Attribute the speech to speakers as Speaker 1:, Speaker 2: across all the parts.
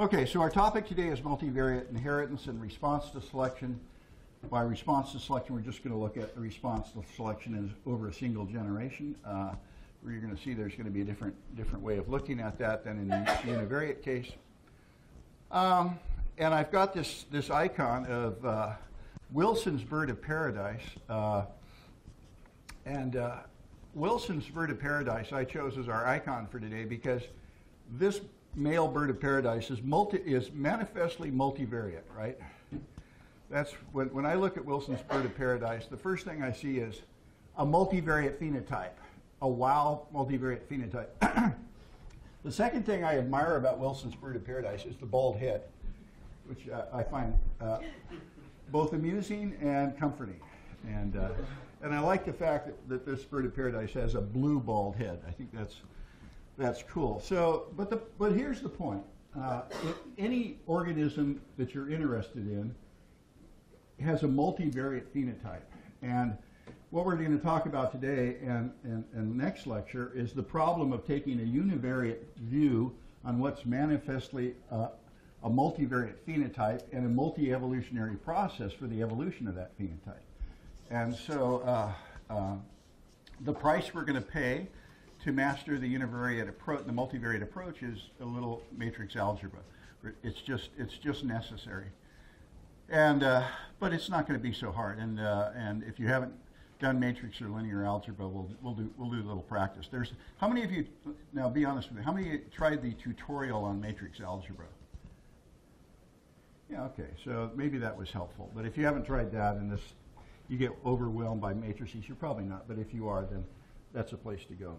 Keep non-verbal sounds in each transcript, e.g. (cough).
Speaker 1: Okay, so our topic today is multivariate inheritance and response to selection. By response to selection, we're just going to look at the response to selection over a single generation. Uh, where you're going to see there's going to be a different different way of looking at that than in the univariate case. Um, and I've got this this icon of uh, Wilson's bird of paradise, uh, and uh, Wilson's bird of paradise I chose as our icon for today because this male bird of paradise is multi is manifestly multivariate, right? That's when when I look at Wilson's bird of paradise, the first thing I see is a multivariate phenotype a wow multivariate phenotype. (clears throat) the second thing I admire about Wilson's Bird of Paradise is the bald head, which uh, I find uh, both amusing and comforting. And, uh, and I like the fact that, that this Bird of Paradise has a blue bald head. I think that's, that's cool. So, but, the, but here's the point. Uh, any organism that you're interested in has a multivariate phenotype. And what we're going to talk about today and, and, and next lecture is the problem of taking a univariate view on what's manifestly uh, a multivariate phenotype and a multi-evolutionary process for the evolution of that phenotype. And so uh, uh, the price we're going to pay to master the univariate approach, the multivariate approach is a little matrix algebra. It's just, it's just necessary. And, uh, but it's not going to be so hard. And, uh, and if you haven't done matrix or linear algebra, we'll, we'll, do, we'll do a little practice. There's, how many of you, now be honest with me, how many tried the tutorial on matrix algebra? Yeah, okay, so maybe that was helpful. But if you haven't tried that and this, you get overwhelmed by matrices, you're probably not. But if you are, then that's a place to go.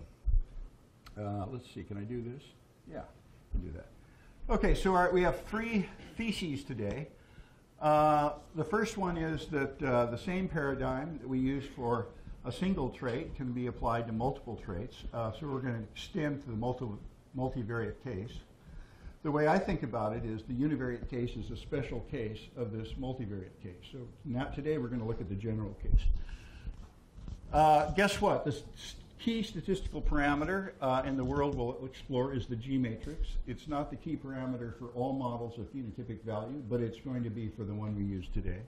Speaker 1: Uh, let's see, can I do this? Yeah, I can do that. Okay, so our, we have three theses today. Uh, the first one is that uh, the same paradigm that we use for a single trait can be applied to multiple traits. Uh, so we're going to extend to the multi multivariate case. The way I think about it is the univariate case is a special case of this multivariate case. So now today we're going to look at the general case. Uh, guess what? This key statistical parameter uh, in the world we'll explore is the G matrix. It's not the key parameter for all models of phenotypic value, but it's going to be for the one we use today.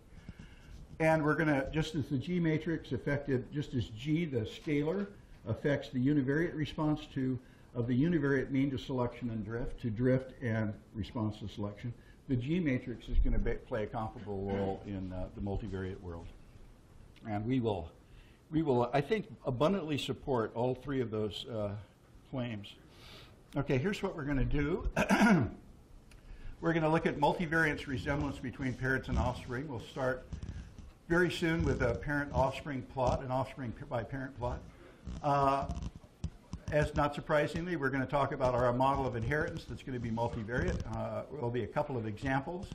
Speaker 1: And we're going to, just as the G matrix affected, just as G, the scalar, affects the univariate response to, of the univariate mean to selection and drift, to drift and response to selection, the G matrix is going to play a comparable role in uh, the multivariate world. And we will we will, I think, abundantly support all three of those uh, claims. Okay, here's what we're going to do. (clears throat) we're going to look at multivariance resemblance between parents and offspring. We'll start very soon with a parent-offspring plot, an offspring by parent plot. Uh, as not surprisingly, we're going to talk about our model of inheritance that's going to be multivariate. Uh, there will be a couple of examples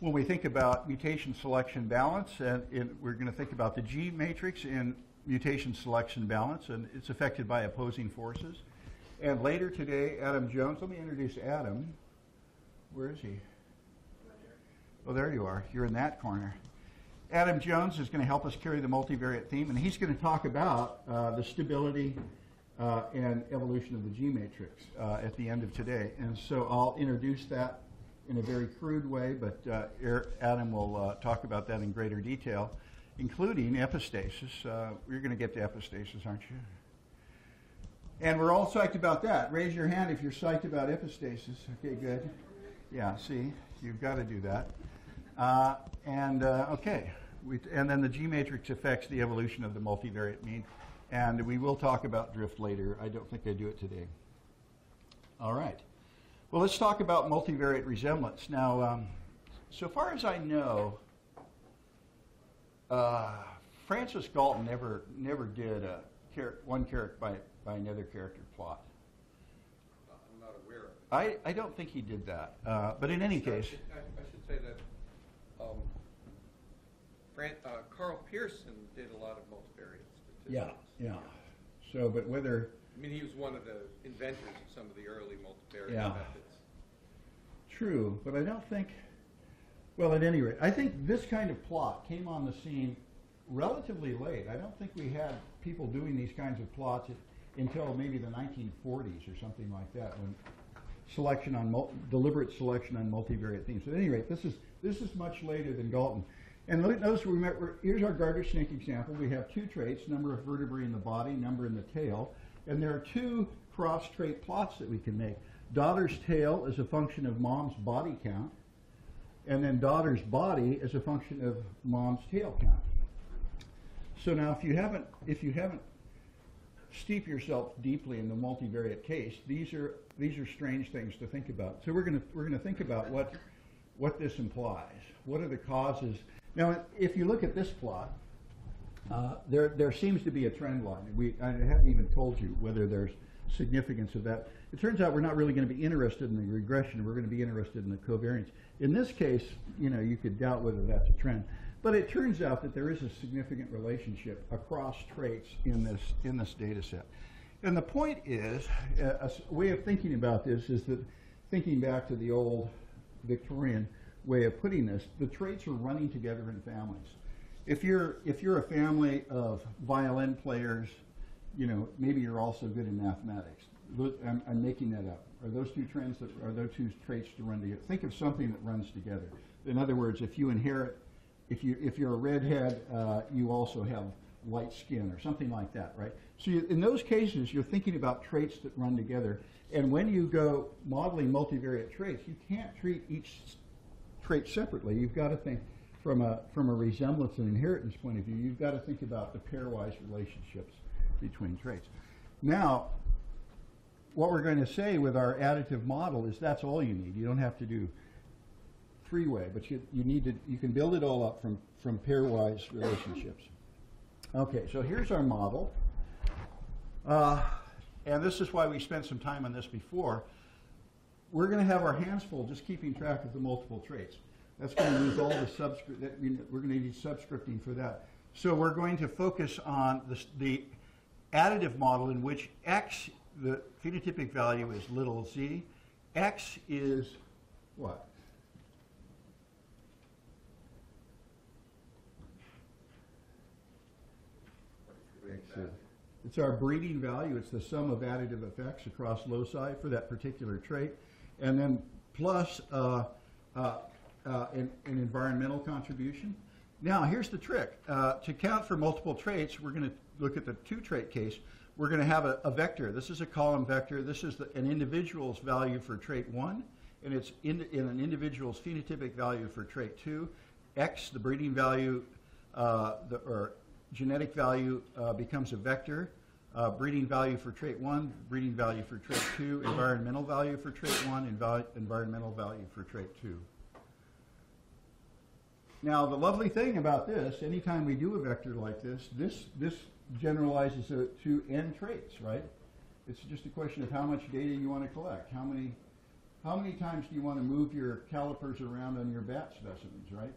Speaker 1: when we think about mutation selection balance, and in, we're going to think about the G matrix in mutation selection balance, and it's affected by opposing forces. And later today, Adam Jones, let me introduce Adam. Where is he? Oh, there you are. You're in that corner. Adam Jones is going to help us carry the multivariate theme, and he's going to talk about uh, the stability uh, and evolution of the G matrix uh, at the end of today. And so I'll introduce that in a very crude way, but uh, Adam will uh, talk about that in greater detail, including epistasis. Uh, you're going to get to epistasis, aren't you? And we're all psyched about that. Raise your hand if you're psyched about epistasis. Okay, good. Yeah, see, you've got to do that. Uh, and uh, okay, we, and then the G matrix affects the evolution of the multivariate mean. And we will talk about drift later. I don't think I do it today. All right. Well, let's talk about multivariate resemblance. Now, um, so far as I know, uh, Francis Galton never never did a char one character by, by another character plot.
Speaker 2: I'm not aware of it.
Speaker 1: I, I don't think he did that. Uh, but in any case.
Speaker 2: I should, I, should say that um, Fran, uh, Karl Pearson did a lot of multivariate statistics.
Speaker 1: Yeah, yeah. So, but whether
Speaker 2: I mean, he was one of the inventors of some of the early multivariate
Speaker 1: Yeah.
Speaker 2: methods.
Speaker 1: True, but I don't think, well, at any rate, I think this kind of plot came on the scene relatively late. I don't think we had people doing these kinds of plots until maybe the 1940s or something like that when selection on deliberate selection on multivariate themes. So at any rate, this is this is much later than Galton. And look- notice we met, here's our garter snake example. We have two traits: number of vertebrae in the body, number in the tail, and there are two cross trait plots that we can make. Daughter's tail is a function of mom's body count, and then daughter's body is a function of mom's tail count. So now, if you haven't, if you haven't steep yourself deeply in the multivariate case, these are these are strange things to think about. So we're going to we're to think about what what this implies. What are the causes? Now, if you look at this plot, uh, there there seems to be a trend line. We I haven't even told you whether there's significance of that. It turns out we're not really going to be interested in the regression. We're going to be interested in the covariance. In this case, you know, you could doubt whether that's a trend. But it turns out that there is a significant relationship across traits in this in this data set. And the point is, a way of thinking about this is that thinking back to the old Victorian way of putting this, the traits are running together in families. If you're if you're a family of violin players, you know maybe you're also good in mathematics. I'm, I'm making that up. Are those two trends that are those two traits to run together? Think of something that runs together. In other words, if you inherit, if you if you're a redhead, uh, you also have light skin or something like that, right? So you, in those cases, you're thinking about traits that run together. And when you go modeling multivariate traits, you can't treat each trait separately. You've got to think from a from a resemblance and inheritance point of view. You've got to think about the pairwise relationships between traits. Now, what we're going to say with our additive model is that's all you need. You don't have to do three-way, but you, you need to you can build it all up from from pairwise relationships. Okay, so here's our model, uh, and this is why we spent some time on this before. We're going to have our hands full just keeping track of the multiple traits. That's going to use all the subscript. That we, we're going to need subscripting for that. So we're going to focus on the, the additive model in which x, the phenotypic value is little z. x is what? It's our breeding value. It's the sum of additive effects across loci for that particular trait. And then plus uh, uh, uh, an, an environmental contribution. Now, here's the trick. Uh, to count for multiple traits, we're going to look at the two trait case. We're going to have a, a vector. This is a column vector. This is the, an individual's value for trait 1, and it's in, in an individual's phenotypic value for trait 2. X, the breeding value, uh, the, or genetic value uh, becomes a vector. Uh, breeding value for trait 1, breeding value for trait 2, environmental value for trait 1, and environmental value for trait 2. Now, the lovely thing about this, anytime we do a vector like this, this, this generalizes to, to n traits, right? It's just a question of how much data you want to collect. How many, how many times do you want to move your calipers around on your bat specimens, right?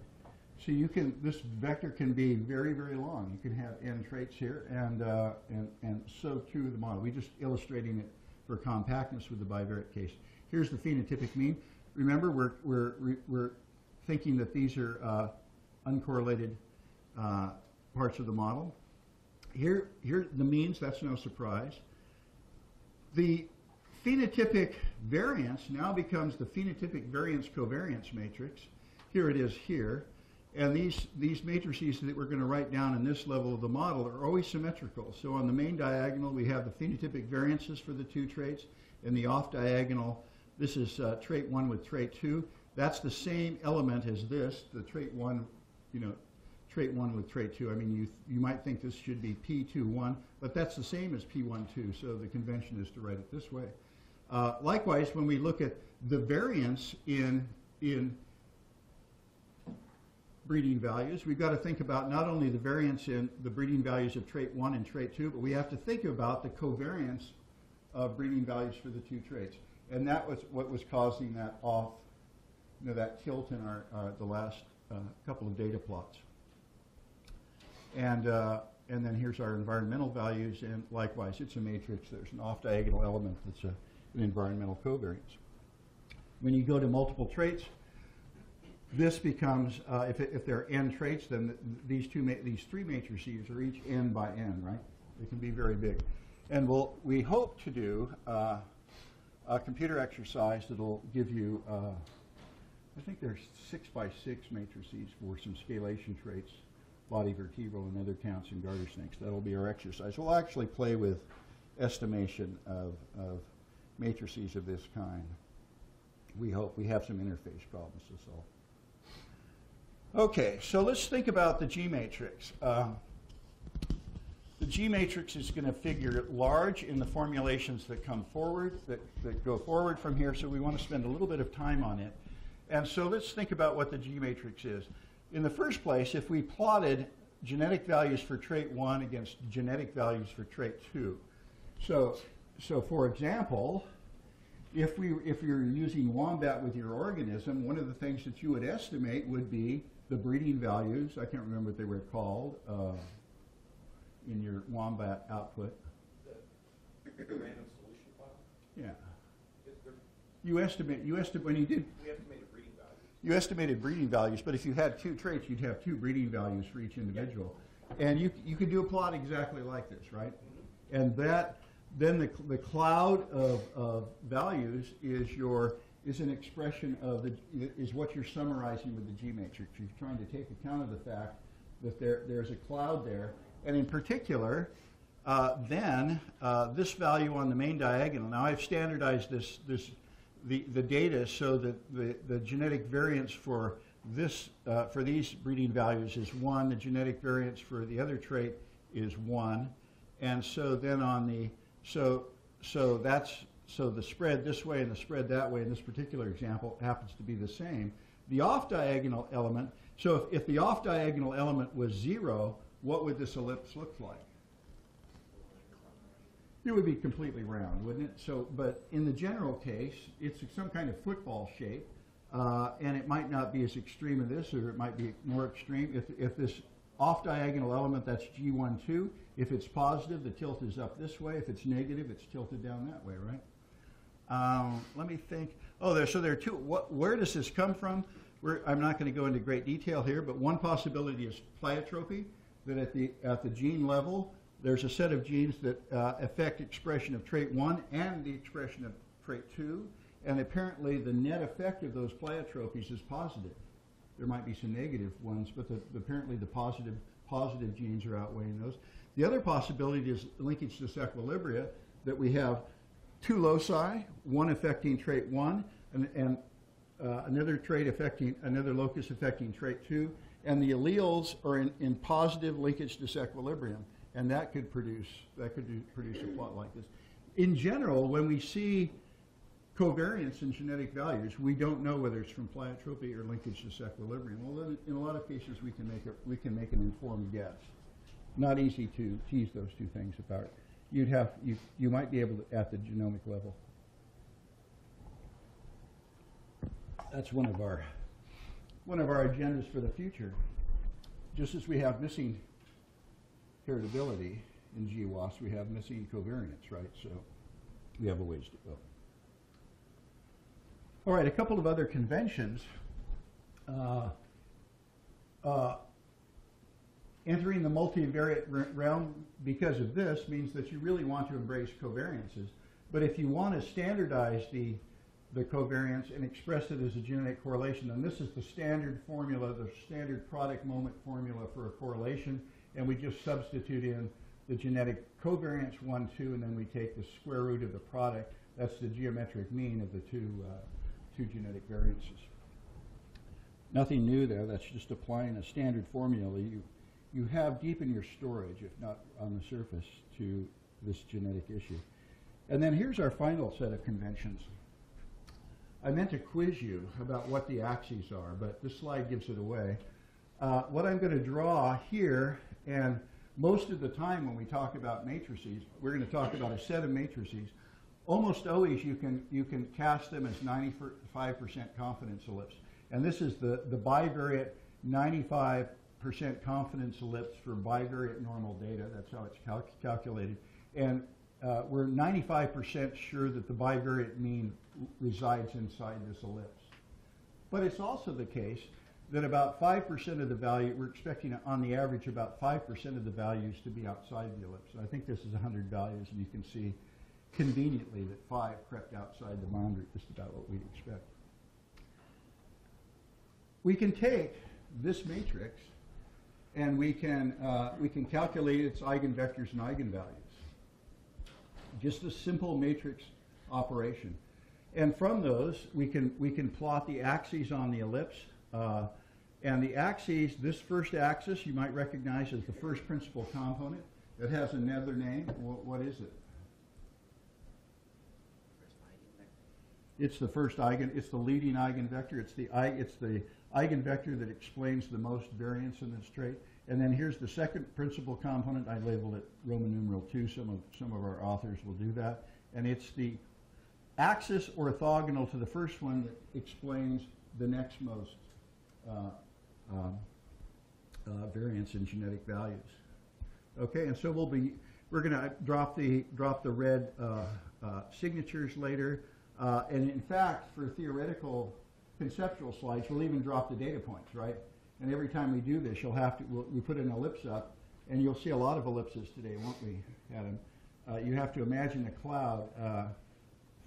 Speaker 1: So you can, this vector can be very, very long. You can have n traits here, and, uh, and, and so too the model. We're just illustrating it for compactness with the bivariate case. Here's the phenotypic mean. Remember, we're, we're, we're thinking that these are uh, uncorrelated uh, parts of the model. Here, here the means, that's no surprise. The phenotypic variance now becomes the phenotypic variance covariance matrix. Here it is here. And these, these matrices that we're going to write down in this level of the model are always symmetrical. So on the main diagonal, we have the phenotypic variances for the two traits. In the off diagonal, this is uh, trait 1 with trait 2. That's the same element as this, the trait 1, you know, trait 1 with trait 2. I mean, you, you might think this should be P21, but that's the same as P12, so the convention is to write it this way. Uh, likewise, when we look at the variance in, in breeding values, we've got to think about not only the variance in the breeding values of trait 1 and trait 2, but we have to think about the covariance of breeding values for the two traits. And that was what was causing that off, you know, that tilt in our, uh, the last uh, couple of data plots. And, uh, and then here's our environmental values, and likewise, it's a matrix. There's an off-diagonal element that's a, an environmental covariance. When you go to multiple traits, this becomes, uh, if, if there are n traits, then th- these two, these three matrices are each n by n, right? They can be very big. And we'll, we hope to do uh, a computer exercise that'll give you, uh, I think there's six by six matrices for some scalation traits, body vertebral and other counts in garter snakes. That'll be our exercise. We'll actually play with estimation of, of matrices of this kind. We hope we have some interface problems to solve. Okay, so let's think about the G matrix. Um, the G matrix is going to figure large in the formulations that come forward, that, that go forward from here, so we want to spend a little bit of time on it. And so let's think about what the G matrix is. In the first place, if we plotted genetic values for trait 1 against genetic values for trait 2. So, so for example, if, we, if you're using wombat with your organism, one of the things that you would estimate would be the breeding values. I can't remember what they were called uh, in your wombat output.
Speaker 2: The random solution file,
Speaker 1: Yeah. You estimate, you estimate, when you did,
Speaker 2: we estimated.
Speaker 1: You estimated breeding values, but if you had two traits, you'd have two breeding values for each individual. And you, you could do a plot exactly like this, right? And that, then the, the cloud of, of values is your, is an expression of the, is what you're summarizing with the G matrix. You're trying to take account of the fact that there, there's a cloud there. And in particular, uh, then uh, this value on the main diagonal, now I've standardized this, this, the, the data so that the, the genetic variance for this, uh, for these breeding values is one, the genetic variance for the other trait is one. And so then on the, so, so that's, so the spread this way and the spread that way in this particular example happens to be the same. The off-diagonal element, so if, if the off-diagonal element was zero, what would this ellipse look like? It would be completely round, wouldn't it? So, but in the general case, it's some kind of football shape, uh, and it might not be as extreme as this, or it might be more extreme. If, if this off-diagonal element, that's G12, if it's positive, the tilt is up this way. If it's negative, it's tilted down that way, right? Um, let me think. Oh, there. So there are two. What, where does this come from? We're, I'm not going to go into great detail here, but one possibility is pleiotropy. That at the at the gene level, there's a set of genes that uh, affect expression of trait one and the expression of trait two, and apparently the net effect of those pleiotropies is positive. There might be some negative ones, but the, apparently the positive positive genes are outweighing those. The other possibility is linkage disequilibria that we have two loci, one affecting trait one, and, and uh, another trait affecting another locus affecting trait two, and the alleles are in, in positive linkage disequilibrium, and that could produce that could do, produce a plot like this. In general, when we see covariance in genetic values, we don't know whether it's from pleiotropy or linkage disequilibrium. Well, then in a lot of cases, we can make a, we can make an informed guess. Not easy to tease those two things apart you'd have you, you might be able to at the genomic level. That's one of our one of our agendas for the future. Just as we have missing heritability in GWAS, we have missing covariance, right? So we have a ways to go. All right, a couple of other conventions. Uh, uh, entering the multivariate realm because of this means that you really want to embrace covariances. But if you want to standardize the, the covariance and express it as a genetic correlation, then this is the standard formula, the standard product moment formula for a correlation, and we just substitute in the genetic covariance 1, 2, and then we take the square root of the product. That's the geometric mean of the two, uh, two genetic variances. Nothing new there. That's just applying a standard formula. You, you have deep in your storage, if not on the surface, to this genetic issue. And then here's our final set of conventions. I meant to quiz you about what the axes are, but this slide gives it away. Uh, what I'm going to draw here, and most of the time when we talk about matrices, we're going to talk about a set of matrices. Almost always you can, you can cast them as 95% confidence ellipse. And this is the, the bivariate 95 percent confidence ellipse for bivariate normal data. That's how it's cal calculated. And uh, we're 95% sure that the bivariate mean resides inside this ellipse. But it's also the case that about 5% of the value, we're expecting on the average about 5% of the values to be outside the ellipse. I think this is 100 values, and you can see conveniently that five crept outside the boundary, just about what we'd expect. We can take this matrix and we can, uh, we can calculate its eigenvectors and eigenvalues. Just a simple matrix operation. And from those, we can, we can plot the axes on the ellipse. Uh, and the axes, this first axis you might recognize as the first principal component. It has another name. What, what is it? It's the first eigen, it's the leading eigenvector. It's the, it's the eigenvector that explains the most variance in this trait. And then here's the second principal component. I labeled it Roman numeral two. Some of, some of our authors will do that. And it's the axis orthogonal to the first one that explains the next most uh, um, uh, variance in genetic values. Okay, and so we'll be, we're going to drop the, drop the red uh, uh, signatures later. Uh, and in fact, for theoretical conceptual slides, we'll even drop the data points, right? And every time we do this, you'll have to, we'll, we put an ellipse up, and you'll see a lot of ellipses today, won't we, Adam? Uh, you have to imagine a cloud uh,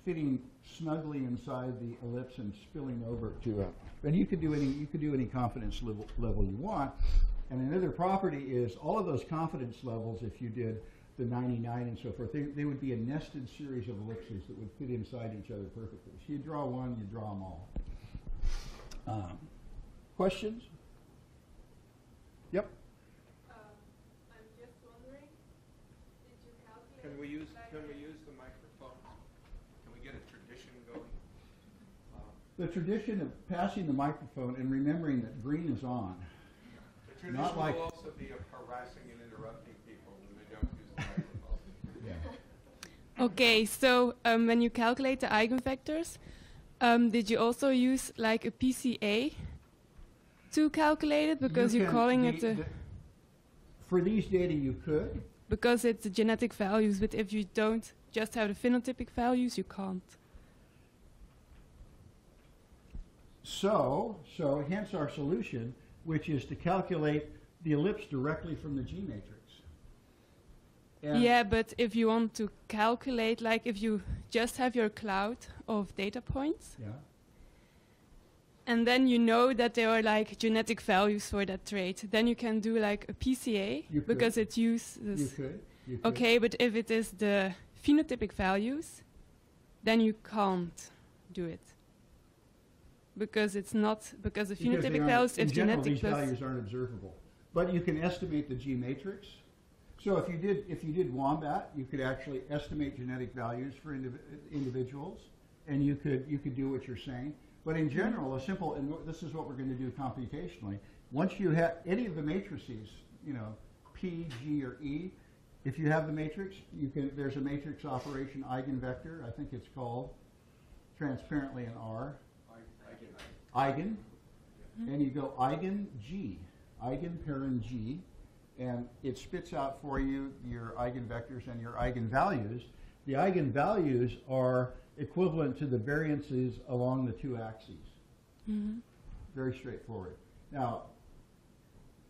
Speaker 1: fitting snugly inside the ellipse and spilling over to a, and you could do any, you could do any confidence level, level you want. And another property is all of those confidence levels, if you did the 99 and so forth, they, they would be a nested series of ellipses that would fit inside each other perfectly. So you draw one, you draw them all. Um, questions? Yep.
Speaker 3: Um, I'm just wondering, did you calculate?
Speaker 2: Can we use, can we
Speaker 3: a-
Speaker 2: use the microphone? Can we get a tradition going? Uh,
Speaker 1: The tradition of passing the microphone and remembering that green is on.
Speaker 2: The
Speaker 1: Not
Speaker 2: tradition
Speaker 1: like-
Speaker 2: will also be of harassing and interrupting people when they don't use the microphone.
Speaker 1: Yeah.
Speaker 3: Okay, so um, when you calculate the eigenvectors, um, did you also use like a PCA to calculate it because
Speaker 1: You
Speaker 3: you are calling it a,
Speaker 1: the- For these data, you could.
Speaker 3: because it's the genetic values, but if you don't just have the phenotypic values, you can't.
Speaker 1: So, so hence our solution, which is to calculate the ellipse directly from the G matrix. And-
Speaker 3: Yeah, but if you want to calculate, like if you just have your cloud of data points,
Speaker 1: Yeah.
Speaker 3: and then you know that there are like genetic values for that trait, then you can do like a PCA
Speaker 1: You could.
Speaker 3: because it
Speaker 1: You
Speaker 3: uses.
Speaker 1: could. You could.
Speaker 3: Okay, but if it is the phenotypic values, then you can't do it. Because it's not because the phenotypic values if
Speaker 1: general,
Speaker 3: genetic
Speaker 1: these values aren't observable. But you can estimate the G matrix. So if you did, if you did Wombat, you could actually estimate genetic values for indiv- individuals, and you could, you could do what you're saying. But in general, a simple, and this is what we're going to do computationally, once you have any of the matrices, you know, P, G, or E, if you have the matrix, you can, there's a matrix operation eigenvector, I think it's called, transparently in R, eigen, and you go eigen G, eigen parent G, and it spits out for you your eigenvectors and your eigenvalues. The eigenvalues are equivalent to the variances along the two axes.
Speaker 3: Mhm.
Speaker 1: Very straightforward. Now,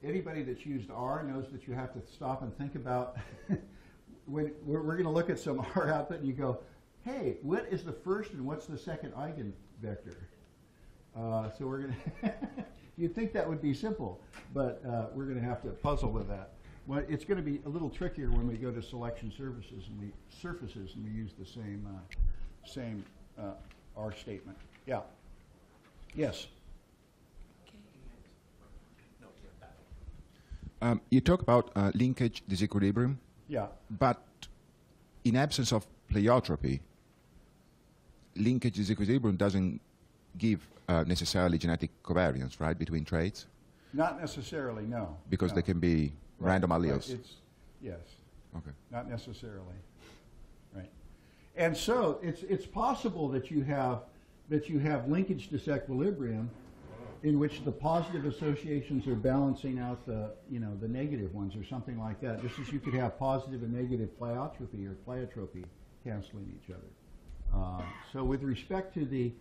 Speaker 1: anybody that's used R knows that you have to stop and think about (laughs) when we're, we're going to look at some (laughs) R output and you go, hey, what is the first and what's the second eigenvector? Uh, so we're going (laughs) to, you'd think that would be simple, but uh, we're going to have to puzzle with that. Well, it's going to be a little trickier when we go to selection services and we surfaces and we use the same uh, same uh, R statement. Yeah. Yes.
Speaker 4: Um, you talk about uh, linkage disequilibrium,
Speaker 1: Yeah.
Speaker 4: but in absence of pleiotropy, linkage disequilibrium doesn't give uh, necessarily genetic covariance, right, between traits,
Speaker 1: Not necessarily, no.
Speaker 4: because
Speaker 1: no.
Speaker 4: they can be
Speaker 1: Right,
Speaker 4: random
Speaker 1: right,
Speaker 4: alleles.
Speaker 1: It's, yes,
Speaker 4: okay.
Speaker 1: not necessarily. Right. And so it's, it's possible that you have, that you have linkage disequilibrium in which the positive associations are balancing out the, you know, the negative ones or something like that, just as you could have positive and negative pleiotropy or pleiotropy canceling each other. Uh, so with respect to the,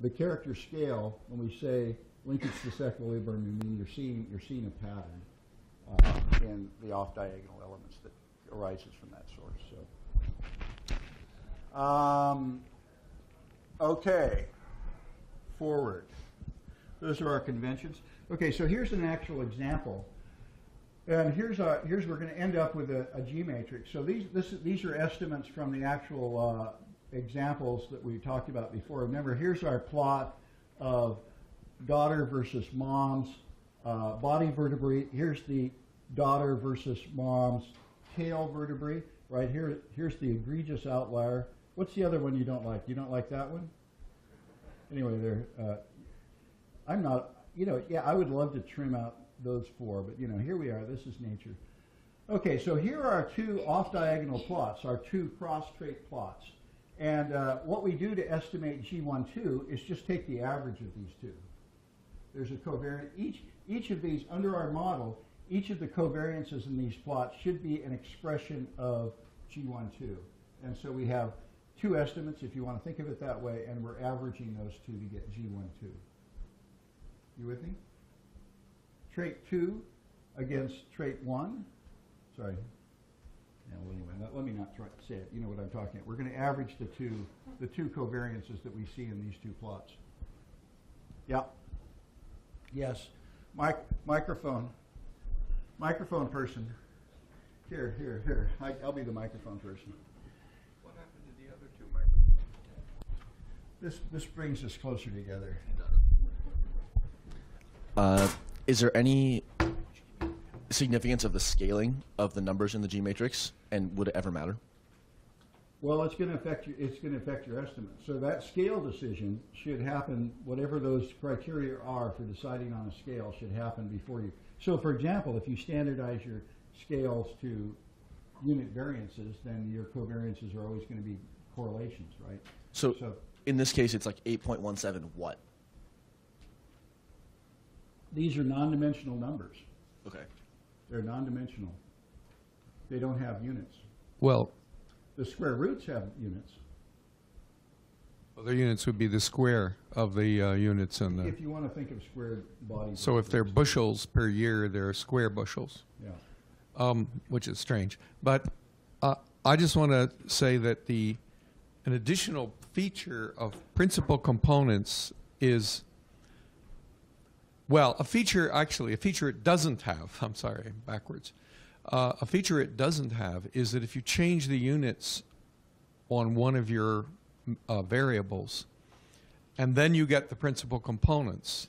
Speaker 1: the character scale, when we say linkage disequilibrium, we mean you're seeing, you're seeing a pattern uh, in the off-diagonal elements that arises from that source. So, Um, okay, forward. Those are our conventions. Okay, so here's an actual example. And here's our, here's, we're going to end up with a, a G matrix. So these, this, these are estimates from the actual uh, examples that we talked about before. Remember, here's our plot of daughter versus mom's uh, body vertebrae. Here's the daughter versus mom's tail vertebrae. Right here, here's the egregious outlier. What's the other one you don't like? You don't like that one? Anyway, there. Uh, I'm not. You know, yeah, I would love to trim out those four, but you know, here we are. This is nature. Okay, so here are our two off-diagonal plots, our two cross-trait plots. And uh, what we do to estimate G12 is just take the average of these two. There's a covariance. Each, each of these, under our model, each of the covariances in these plots should be an expression of G12. And so we have two estimates, if you want to think of it that way, and we're averaging those two to get G12. You with me? Trait 2 against trait 1. Sorry. Yeah, well, anyway, let, let me not try to say it. You know what I'm talking about. We're going to average the two, the two covariances that we see in these two plots. Yep. Yes. Mic- microphone. Microphone person. Here, here, here. I, I'll be the microphone person.
Speaker 2: What happened to the other two microphones?
Speaker 1: This, this brings us closer together.
Speaker 5: Uh, is there any significance of the scaling of the numbers in the G matrix, and would it ever matter?
Speaker 1: Well, it's going to affect your, it's going to affect your estimate. So that scale decision should happen, whatever those criteria are for deciding on a scale should happen before you. So for example, if you standardize your scales to unit variances, then your covariances are always going to be correlations, right?
Speaker 5: So,
Speaker 1: So-
Speaker 5: in this case, it's like 8.17 what?
Speaker 1: These are non-dimensional numbers.
Speaker 5: Okay.
Speaker 1: They're non-dimensional. They don't have units.
Speaker 6: Well,
Speaker 1: The square roots have units.
Speaker 6: other units would be the square of the uh, units in the.
Speaker 1: If you want to think of squared bodies.
Speaker 6: So if they're bushels per year, they're square bushels,
Speaker 1: Yeah.
Speaker 6: um, which is strange. But uh, I just want to say that the an additional feature of principal components is well, a feature actually a feature it doesn't have. (laughs) I'm sorry, backwards. Uh, a feature it doesn't have is that if you change the units on one of your uh, variables, and then you get the principal components,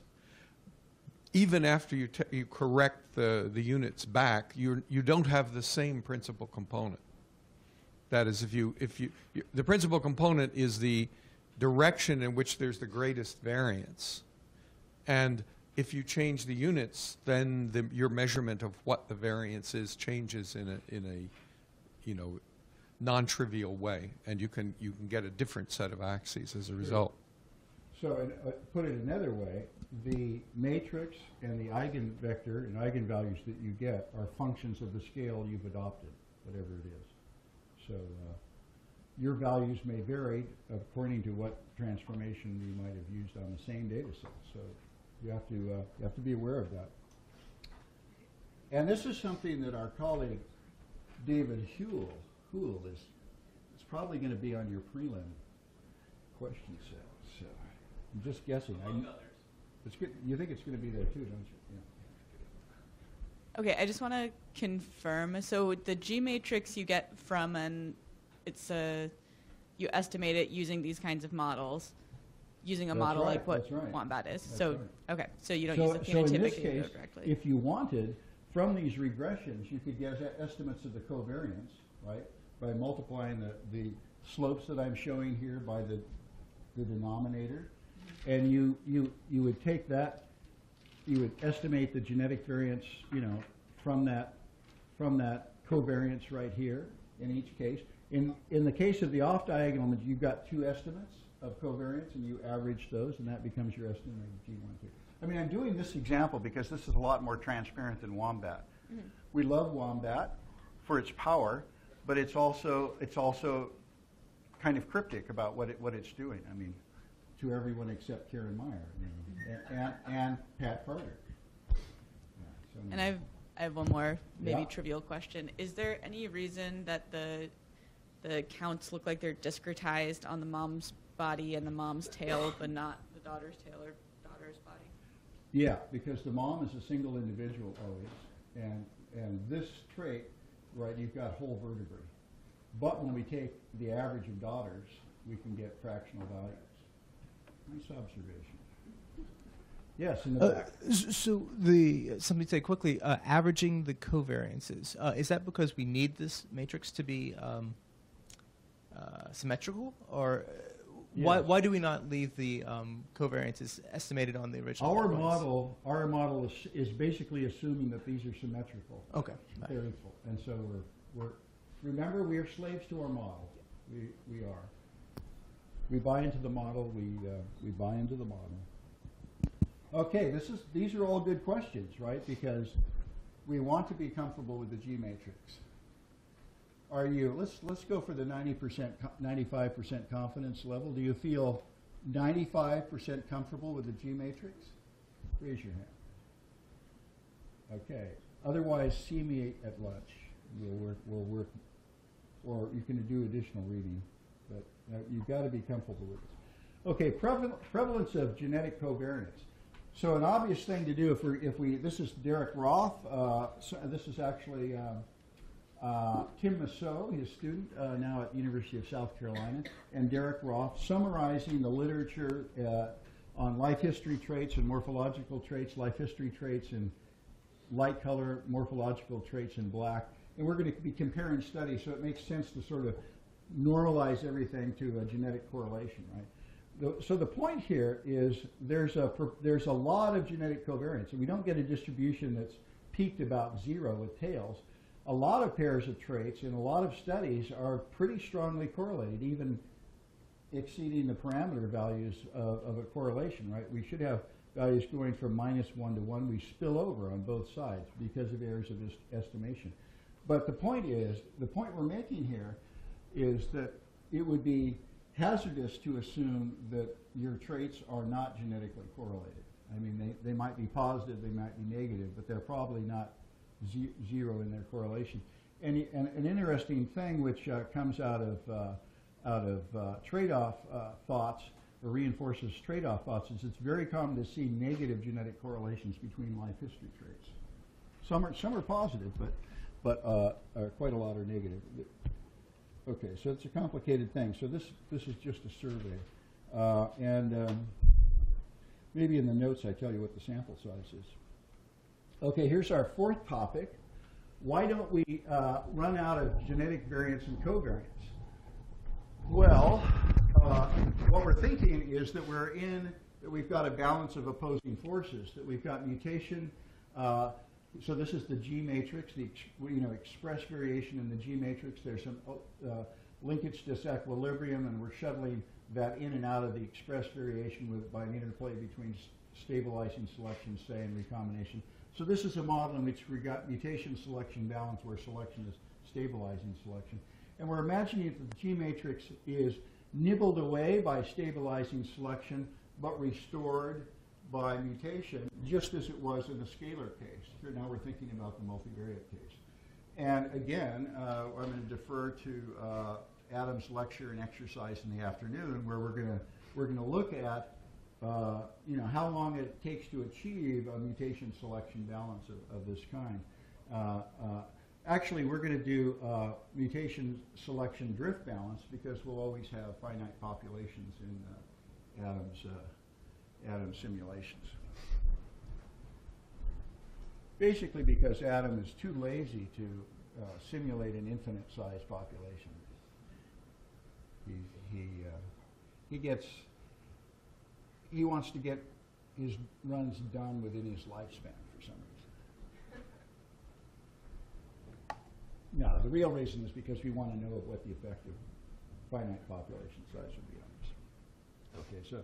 Speaker 6: even after you, you correct the, the units back, you you don't have the same principal component. That is, if you if you, you the principal component is the direction in which there's the greatest variance, and if you change the units, then the, your measurement of what the variance is changes in a in a you know non-trivial way, and you can you can get a different set of axes as a result.
Speaker 1: So, uh, put it another way, the matrix and the eigenvector and eigenvalues that you get are functions of the scale you've adopted, whatever it is. So, uh, your values may vary according to what transformation you might have used on the same data set. So, you have to uh, you have to be aware of that. And this is something that our colleague David Houle, Houle is, is probably going to be on your prelim question set. So I'm just guessing. I, it's good. You think it's going to be there too, don't you? Yeah.
Speaker 7: Okay, I just want to confirm. So the G matrix you get from an, it's a, you estimate it using these kinds of models, using a
Speaker 1: That's
Speaker 7: model
Speaker 1: right,
Speaker 7: like what
Speaker 1: that's right.
Speaker 7: Wombat is.
Speaker 1: That's
Speaker 7: so
Speaker 1: right.
Speaker 7: okay, so you don't
Speaker 1: so,
Speaker 7: use the
Speaker 1: so in
Speaker 7: phenotypic
Speaker 1: this case,
Speaker 7: it correctly.
Speaker 1: if you wanted, from these regressions, you could get e- estimates of the covariance, right, by multiplying the, the slopes that I'm showing here by the, the denominator, mm-hmm. and you, you, you would take that, you would estimate the genetic variance, you know, from that, from that covariance right here in each case. In, in the case of the off diagonal, you've got two estimates of covariance and you average those and that becomes your estimate of G12. I mean, I'm doing this example because this is a lot more transparent than Wombat. Mm-hmm. We love Wombat for its power, but it's also, it's also kind of cryptic about what, it, what it's doing. I mean, to everyone except Karin Meyer you know, and, and, and Pat Carter. Yeah, so
Speaker 7: and I've I have one more maybe
Speaker 1: Yeah.
Speaker 7: trivial question. Is there any reason that the the counts look like they're discretized on the mom's body and the mom's tail, but not the daughter's tail or daughter's body.
Speaker 1: Yeah, because the mom is a single individual always, and, and this trait, right, you've got whole vertebrae. But when we take the average of daughters, we can get fractional values. Nice observation. Yes, in the
Speaker 8: Uh,
Speaker 1: back.
Speaker 8: so the something to say quickly, uh, averaging the covariances. Uh, is that because we need this matrix to be um, uh, symmetrical, or uh, why why do we not leave the um, covariances estimated on the original?
Speaker 1: Our model, our model is, is basically assuming that these are symmetrical.
Speaker 8: Okay.
Speaker 1: They're equal, and so we're, we're, remember, we are slaves to our model. We, we are. We buy into the model, we, uh, we buy into the model. Okay, this is, these are all good questions, right? Because we want to be comfortable with the G matrix. Are you, let's, let's go for the ninety percent, ninety-five percent confidence level. Do you feel ninety-five percent comfortable with the G matrix? Raise your hand. Okay. Otherwise, see me at lunch. We'll work, we'll work, or you can do additional reading, but uh, you've got to be comfortable with this. Okay, preval- prevalence of genetic covariance. So an obvious thing to do if we, if we, this is Derek Roff. Uh, so this is actually um, uh, Tim Mousseau, his student, uh, now at the University of South Carolina, and Derek Roff, summarizing the literature uh, on life history traits and morphological traits, life history traits in light color, morphological traits in black. And we're going to be comparing studies, so it makes sense to sort of normalize everything to a genetic correlation, right? So the point here is there's a, there's a lot of genetic covariance, and we don't get a distribution that's peaked about zero with tails. A lot of pairs of traits in a lot of studies are pretty strongly correlated, even exceeding the parameter values of, of a correlation, right? We should have values going from minus one to one. We spill over on both sides because of errors of est- estimation. But the point is, the point we're making here is that it would be hazardous to assume that your traits are not genetically correlated. I mean, they, they might be positive, they might be negative, but they're probably not ze- zero in their correlation. And, and an interesting thing which uh, comes out of, uh, out of uh, trade-off uh, thoughts, or reinforces trade-off thoughts, is it's very common to see negative genetic correlations between life history traits. Some are, some are positive, but, but quite a lot are negative. Okay, so it's a complicated thing. So this, this is just a survey. Uh, and um, maybe in the notes I tell you what the sample size is. Okay, here's our fourth topic. Why don't we uh, run out of genetic variance and covariance? Well, uh, what we're thinking is that we're in, that we've got a balance of opposing forces, that we've got mutation. Uh, so this is the G matrix, the you know express variation in the G matrix. There's some uh, linkage disequilibrium, and we're shuttling that in and out of the express variation with by an interplay between stabilizing selection, say, and recombination. So this is a model in which we've got mutation selection balance, where selection is stabilizing selection. And we're imagining that the G matrix is nibbled away by stabilizing selection, but restored by mutation, just as it was in the scalar case. Here now we're thinking about the multivariate case. And again, uh, I'm going to defer to uh, Adam's lecture and exercise in the afternoon, where we're going to we're going to look at uh, you know how long it takes to achieve a mutation selection balance of, of this kind. Uh, uh, actually, we're going to do uh, mutation selection drift balance because we'll always have finite populations in uh, Adam's uh, Adam simulations. Basically because Adam is too lazy to simulate an infinite size population. He, he, he gets, he wants to get his runs done within his lifespan for some reason. No, the real reason is because we want to know what the effect of finite population size would be on this. Okay, so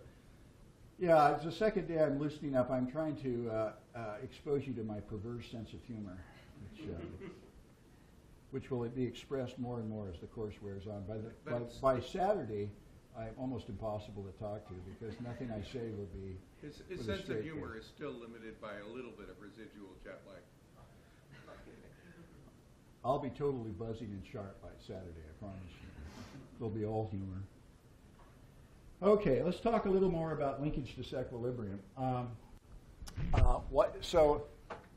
Speaker 1: yeah, it's the second day I'm loosening up. I'm trying to uh, uh, expose you to my perverse sense of humor, which, uh, which will be expressed more and more as the course wears on. By, the, by, by Saturday, I'm almost impossible to talk to because nothing I say will be.
Speaker 2: His, his sense of humor is still limited by a little bit of residual jet lag.
Speaker 1: I'll be totally buzzing and sharp by Saturday, I promise you. They'll be all humor. Okay, let's talk a little more about linkage disequilibrium. Um, uh, what, so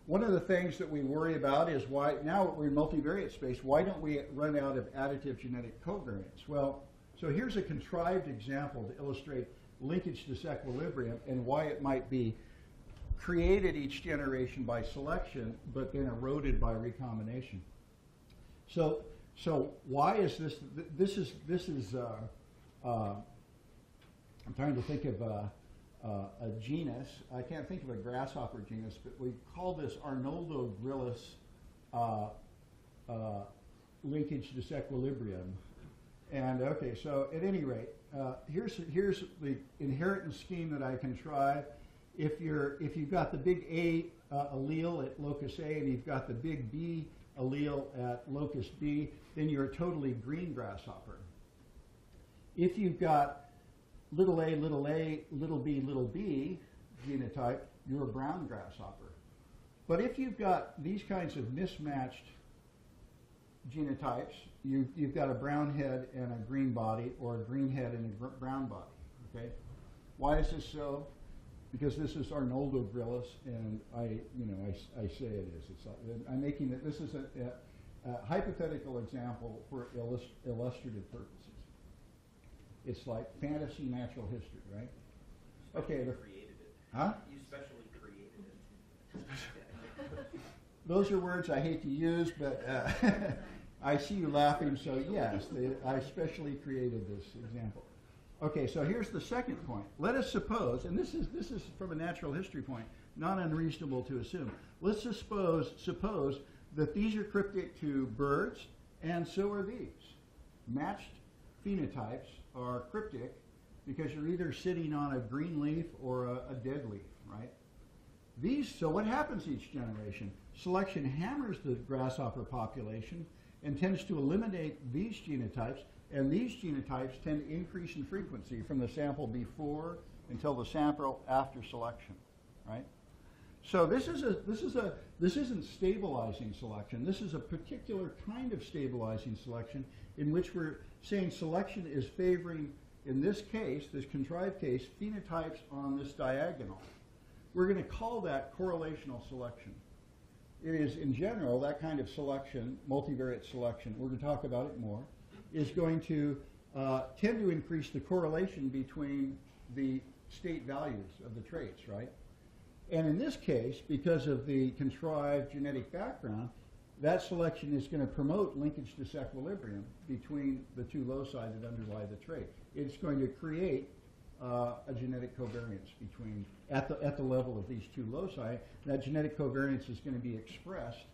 Speaker 1: one of the things that we worry about is why, now we're in multivariate space, why don't we run out of additive genetic covariance? Well, so here's a contrived example to illustrate linkage disequilibrium and why it might be created each generation by selection, but then eroded by recombination. So, so why is this? th- This is this is. Uh, uh, I'm trying to think of a, uh, a genus. I can't think of a grasshopper genus, but we call this Arnoldo gryllus uh, uh, linkage disequilibrium. And okay, so at any rate, uh, here's here's the inheritance scheme that I contrived. If you're if you've got the big A uh, allele at locus A and you've got the big B allele at locus B, then you're a totally green grasshopper. If you've got little a, little a, little b, little b genotype, you're a brown grasshopper. But if you've got these kinds of mismatched genotypes, you, you've got a brown head and a green body, or a green head and a gr- brown body. Okay, why is this so? Because this is Arnoldo gryllus, and I, you know, I, I say it is. It's I'm making it. This is a, a, a hypothetical example for illus- illustrative purposes. It's like fantasy natural history, right? Okay. The,
Speaker 9: created it.
Speaker 1: huh?
Speaker 9: You specially created it. (laughs)
Speaker 1: Those are words I hate to use, but uh, (laughs) I see you laughing, so yes, they, I specially created this example. Okay, so here's the second point. Let us suppose, and this is this is from a natural history point, not unreasonable to assume. Let's suppose suppose that these are cryptic to birds, and so are these. Matched phenotypes are cryptic because you're either sitting on a green leaf or a, a dead leaf, right? These, so what happens each generation? Selection hammers the grasshopper population and tends to eliminate these genotypes, and these genotypes tend to increase in frequency from the sample before until the sample after selection, right? So this is a this is a this isn't stabilizing selection. This is a particular kind of stabilizing selection in which we're saying selection is favoring, in this case, this contrived case, phenotypes on this diagonal. We're going to call that correlational selection. It is, in general, that kind of selection, multivariate selection, we're going to talk about it more, is going to uh, tend to increase the correlation between the state values of the traits, right? And in this case, because of the contrived genetic background, that selection is going to promote linkage disequilibrium between the two loci that underlie the trait. It's going to create uh, a genetic covariance between at the at the level of these two loci. That genetic covariance is going to be expressed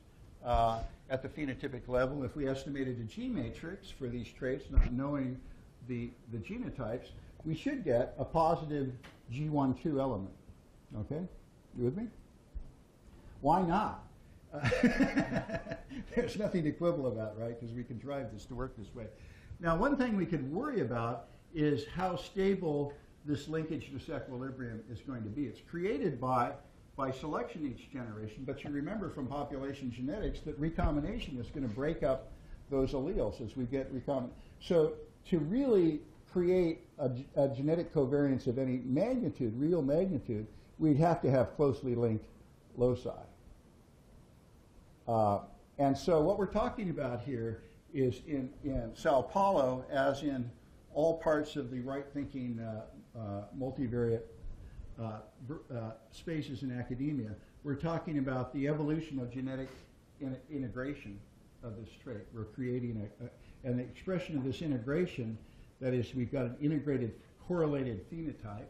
Speaker 1: uh, at the phenotypic level. If we estimated a G matrix for these traits, not knowing the the genotypes, we should get a positive G12 element. Okay, you with me? Why not? (laughs) There's nothing to quibble about, right? Because we can drive this to work this way. Now, one thing we could worry about is how stable this linkage disequilibrium is going to be. It's created by by selection each generation, but you remember from population genetics that recombination is going to break up those alleles as we get recombinant. So to really create a genetic covariance of any magnitude, real magnitude, we'd have to have closely linked loci. Uh, and so what we're talking about here is in, in Sao Paulo, as in all parts of the right-thinking uh, multivariate uh, uh, spaces in academia, we're talking about the evolution of genetic in- integration of this trait. We're creating a, a, and the expression of this integration, that is, we've got an integrated correlated phenotype,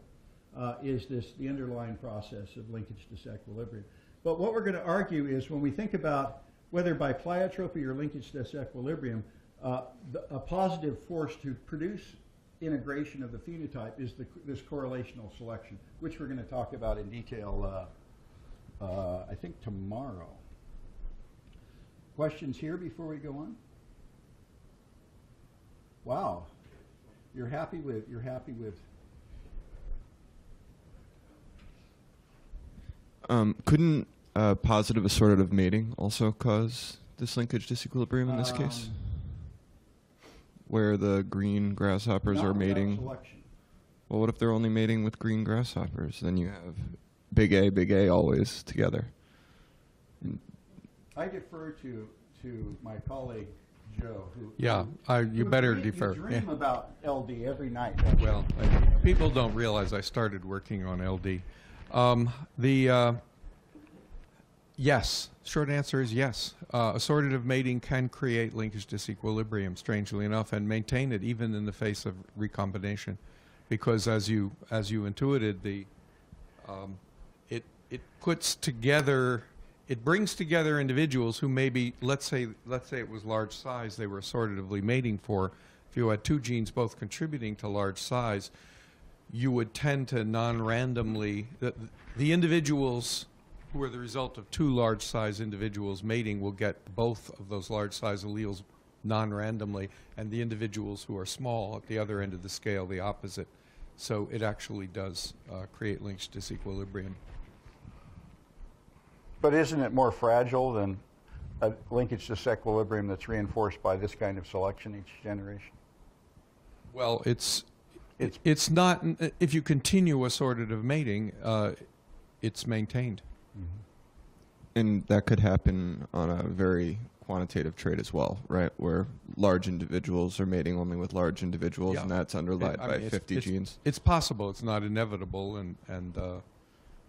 Speaker 1: uh, is this the underlying process of linkage disequilibrium. But what we're going to argue is when we think about whether by pleiotropy or linkage disequilibrium, uh, the, a positive force to produce integration of the phenotype is the, this correlational selection, which we're going to talk about in detail, uh, uh, I think, tomorrow. Questions here before we go on? Wow, you're happy with you're happy with
Speaker 10: Um, couldn't uh, positive assortative mating also cause this linkage disequilibrium in this case? Where the green grasshoppers
Speaker 1: Not
Speaker 10: are mating?
Speaker 1: Selection.
Speaker 10: Well, what if they're only mating with green grasshoppers? Then you have big A, big A always together. And
Speaker 1: I defer to, to my colleague Joe, who.
Speaker 6: Yeah, I- you
Speaker 1: who
Speaker 6: better
Speaker 1: dream-
Speaker 6: defer,
Speaker 1: You dream
Speaker 6: yeah.
Speaker 1: about LD every night.
Speaker 6: Well, I- people don't realize I started working on LD. Um, the uh, yes, short answer is yes. Uh, assortative mating can create linkage disequilibrium, strangely enough, and maintain it even in the face of recombination, because as you as you intuited, the um, it it puts together it brings together individuals who maybe let's say let's say it was large size they were assortatively mating for. If you had two genes both contributing to large size you would tend to non-randomly the, the individuals who are the result of two large size individuals mating will get both of those large size alleles non-randomly and the individuals who are small at the other end of the scale the opposite so it actually does uh, create linkage disequilibrium
Speaker 1: But isn't it more fragile than a linkage disequilibrium that's reinforced by this kind of selection each generation?
Speaker 6: Well, it's
Speaker 1: It's-
Speaker 6: it's, not if you continue assortative mating, uh, it's maintained.
Speaker 10: And that could happen on a very quantitative trait as well, right? Where large individuals are mating only with large individuals,
Speaker 6: Yeah.
Speaker 10: and that's underlied
Speaker 6: I
Speaker 10: by
Speaker 6: mean,
Speaker 10: 50
Speaker 6: it's,
Speaker 10: genes.
Speaker 6: It's possible. It's not inevitable, and and uh,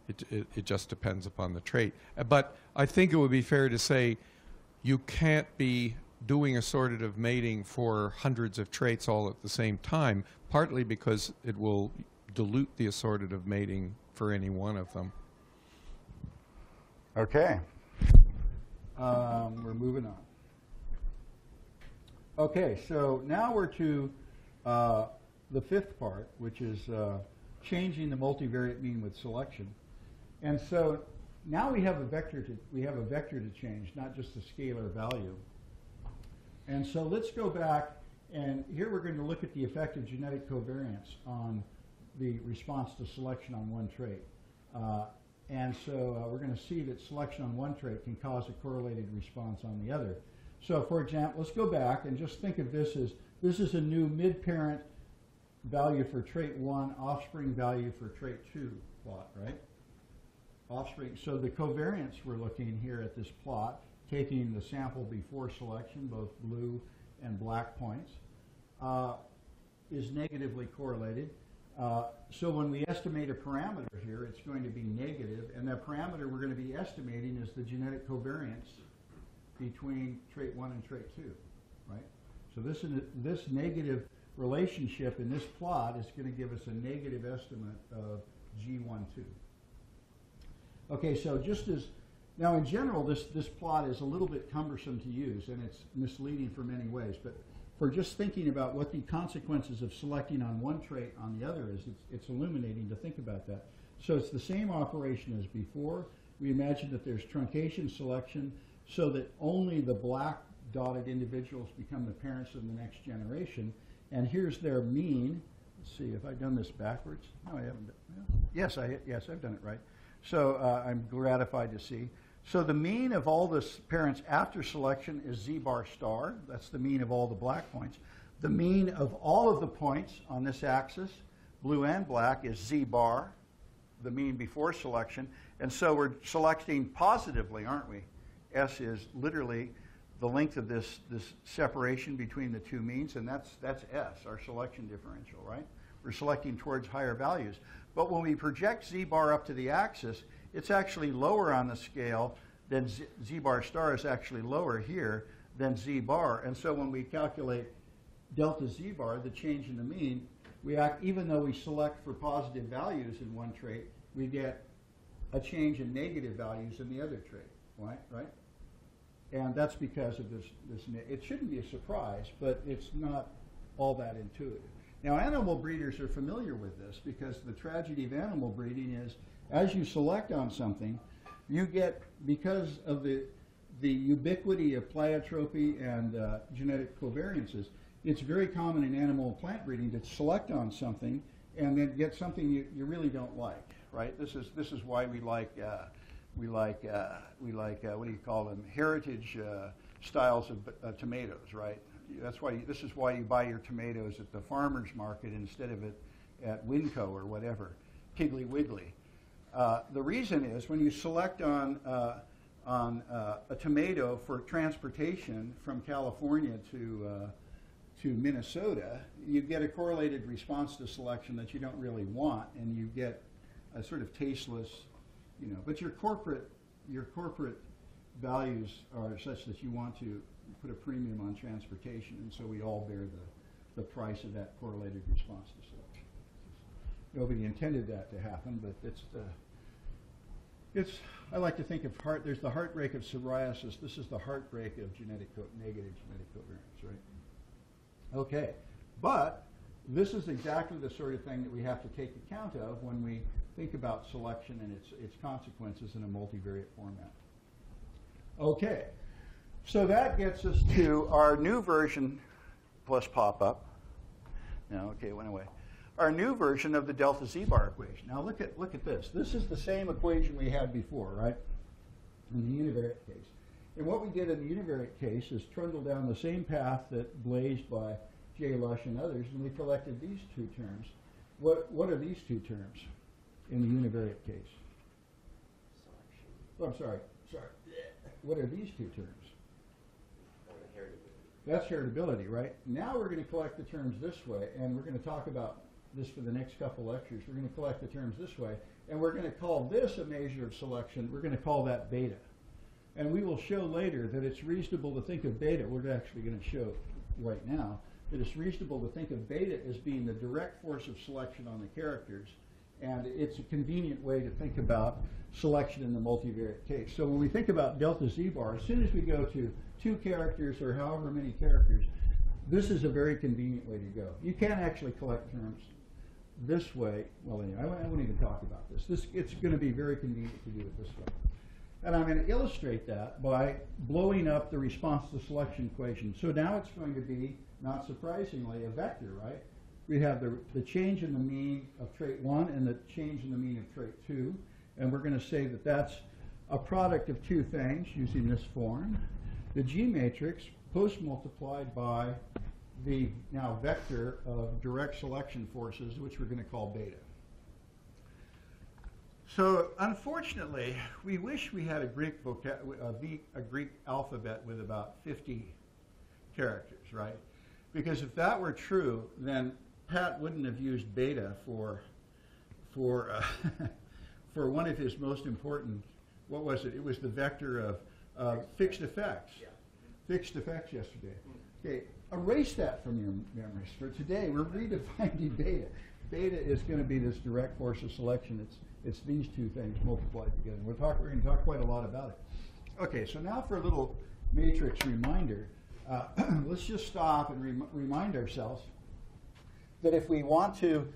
Speaker 6: it, it it just depends upon the trait. But I think it would be fair to say you can't be doing assortative mating for hundreds of traits all at the same time. Partly because it will dilute the assortative mating for any one of them.
Speaker 1: Okay. Um, we're moving on. Okay, so now we're to uh, the fifth part, which is uh, changing the multivariate mean with selection. And so now we have a vector to we have a vector to change, not just a scalar value. And so let's go back, and here we're going to look at the effect of genetic covariance on the response to selection on one trait. Uh, and so uh, we're going to see that selection on one trait can cause a correlated response on the other. So for example, let's go back and just think of this as, this is a new mid-parent value for trait one, offspring value for trait two plot, right? Offspring, so the covariance we're looking here at this plot, taking the sample before selection, both blue and black points, uh, is negatively correlated. Uh, so when we estimate a parameter here, it's going to be negative, and that parameter we're going to be estimating is the genetic covariance between trait one and trait two, right? So this is this negative relationship in this plot is going to give us a negative estimate of G12. Okay, so just as now in general, this this plot is a little bit cumbersome to use, and it's misleading for many ways, but for just thinking about what the consequences of selecting on one trait on the other is, it's, it's illuminating to think about that. So it's the same operation as before. We imagine that there's truncation selection so that only the black dotted individuals become the parents of the next generation. And here's their mean. Let's see, have I've done this backwards? No, I haven't. Yes, I, yes, I've done it right. So uh, I'm gratified to see. So the mean of all the parents after selection is z bar star. That's the mean of all the black points. The mean of all of the points on this axis, blue and black, is z bar, the mean before selection. And so we're selecting positively, aren't we? S is literally the length of this, this separation between the two means, and that's, that's S, our selection differential, right? We're selecting towards higher values. But when we project z bar up to the axis, it's actually lower on the scale than z, z bar star is actually lower here than z bar. And so when we calculate delta z bar, the change in the mean, we act, even though we select for positive values in one trait, we get a change in negative values in the other trait, right? right? And that's because of this, this, it shouldn't be a surprise, but it's not all that intuitive. Now, animal breeders are familiar with this because the tragedy of animal breeding is as you select on something, you get, because of the, the ubiquity of pleiotropy and uh, genetic covariances, it's very common in animal and plant breeding to select on something and then get something you, you really don't like, right? This is, this is why we like, uh, we like, uh, we like uh, what do you call them, heritage uh, styles of uh, tomatoes, right? that's why, you- this is why you buy your tomatoes at the farmer's market instead of at, at Winco or whatever, Piggly Wiggly. Uh, the reason is when you select on, uh, on uh, a tomato for transportation from California to, uh, to Minnesota, you get a correlated response to selection that you don't really want, and you get a sort of tasteless, you know. But your corporate, your corporate values are such that you want to put a premium on transportation, and so we all bear the, the price of that correlated response to selection. Nobody intended that to happen, but it's the, it's, I like to think of heart, there's the heartbreak of psoriasis, this is the heartbreak of genetic co- negative genetic covariance, right? Okay, but this is exactly the sort of thing that we have to take account of when we think about selection and its, its consequences in a multivariate format. Okay, so that gets us to our new version plus pop-up. No, okay, it went away. Our new version of the delta z bar equation. Now look at, look at this. This is the same equation we had before, right? In the univariate case. And what we did in the univariate case is trundle down the same path that blazed by Jay Lush and others, and we collected these two terms. What, what are these two terms in the univariate case? Oh, I'm sorry, sorry. What are these two terms? That's heritability, right? Now we're going to collect the terms this way, and we're going to talk about this for the next couple lectures. We're going to collect the terms this way, and we're going to call this a measure of selection. We're going to call that beta. And we will show later that it's reasonable to think of beta. We're actually going to show right now that it's reasonable to think of beta as being the direct force of selection on the characters. And it's a convenient way to think about selection in the multivariate case. So when we think about delta z bar, as soon as we go to two characters or however many characters, this is a very convenient way to go. You can actually collect terms this way. Well, anyway, I won't, even talk about this. This it's going to be very convenient to do it this way. And I'm going to illustrate that by blowing up the response to selection equation. So now it's going to be, not surprisingly, a vector, right? We have the, the change in the mean of trait 1 and the change in the mean of trait 2. And we're going to say that that's a product of two things using this form. The G matrix post multiplied by the now vector of direct selection forces, which we're going to call beta. So unfortunately, we wish we had a Greek a, Greek alphabet with about 50 characters, right? Because if that were true, then Pat wouldn't have used beta for for uh, (laughs) for one of his most important. What was it? It was the vector of uh, fixed effects.
Speaker 9: Yeah.
Speaker 1: Fixed effects yesterday. Okay, erase that from your memories. For today, we're redefining (laughs) beta. Beta is going to be this direct force of selection. It's it's these two things multiplied together. We'll talk. We're going to talk quite a lot about it. Okay, so now for a little matrix reminder. Uh, (clears throat) let's just stop and rem- remind ourselves that if we want to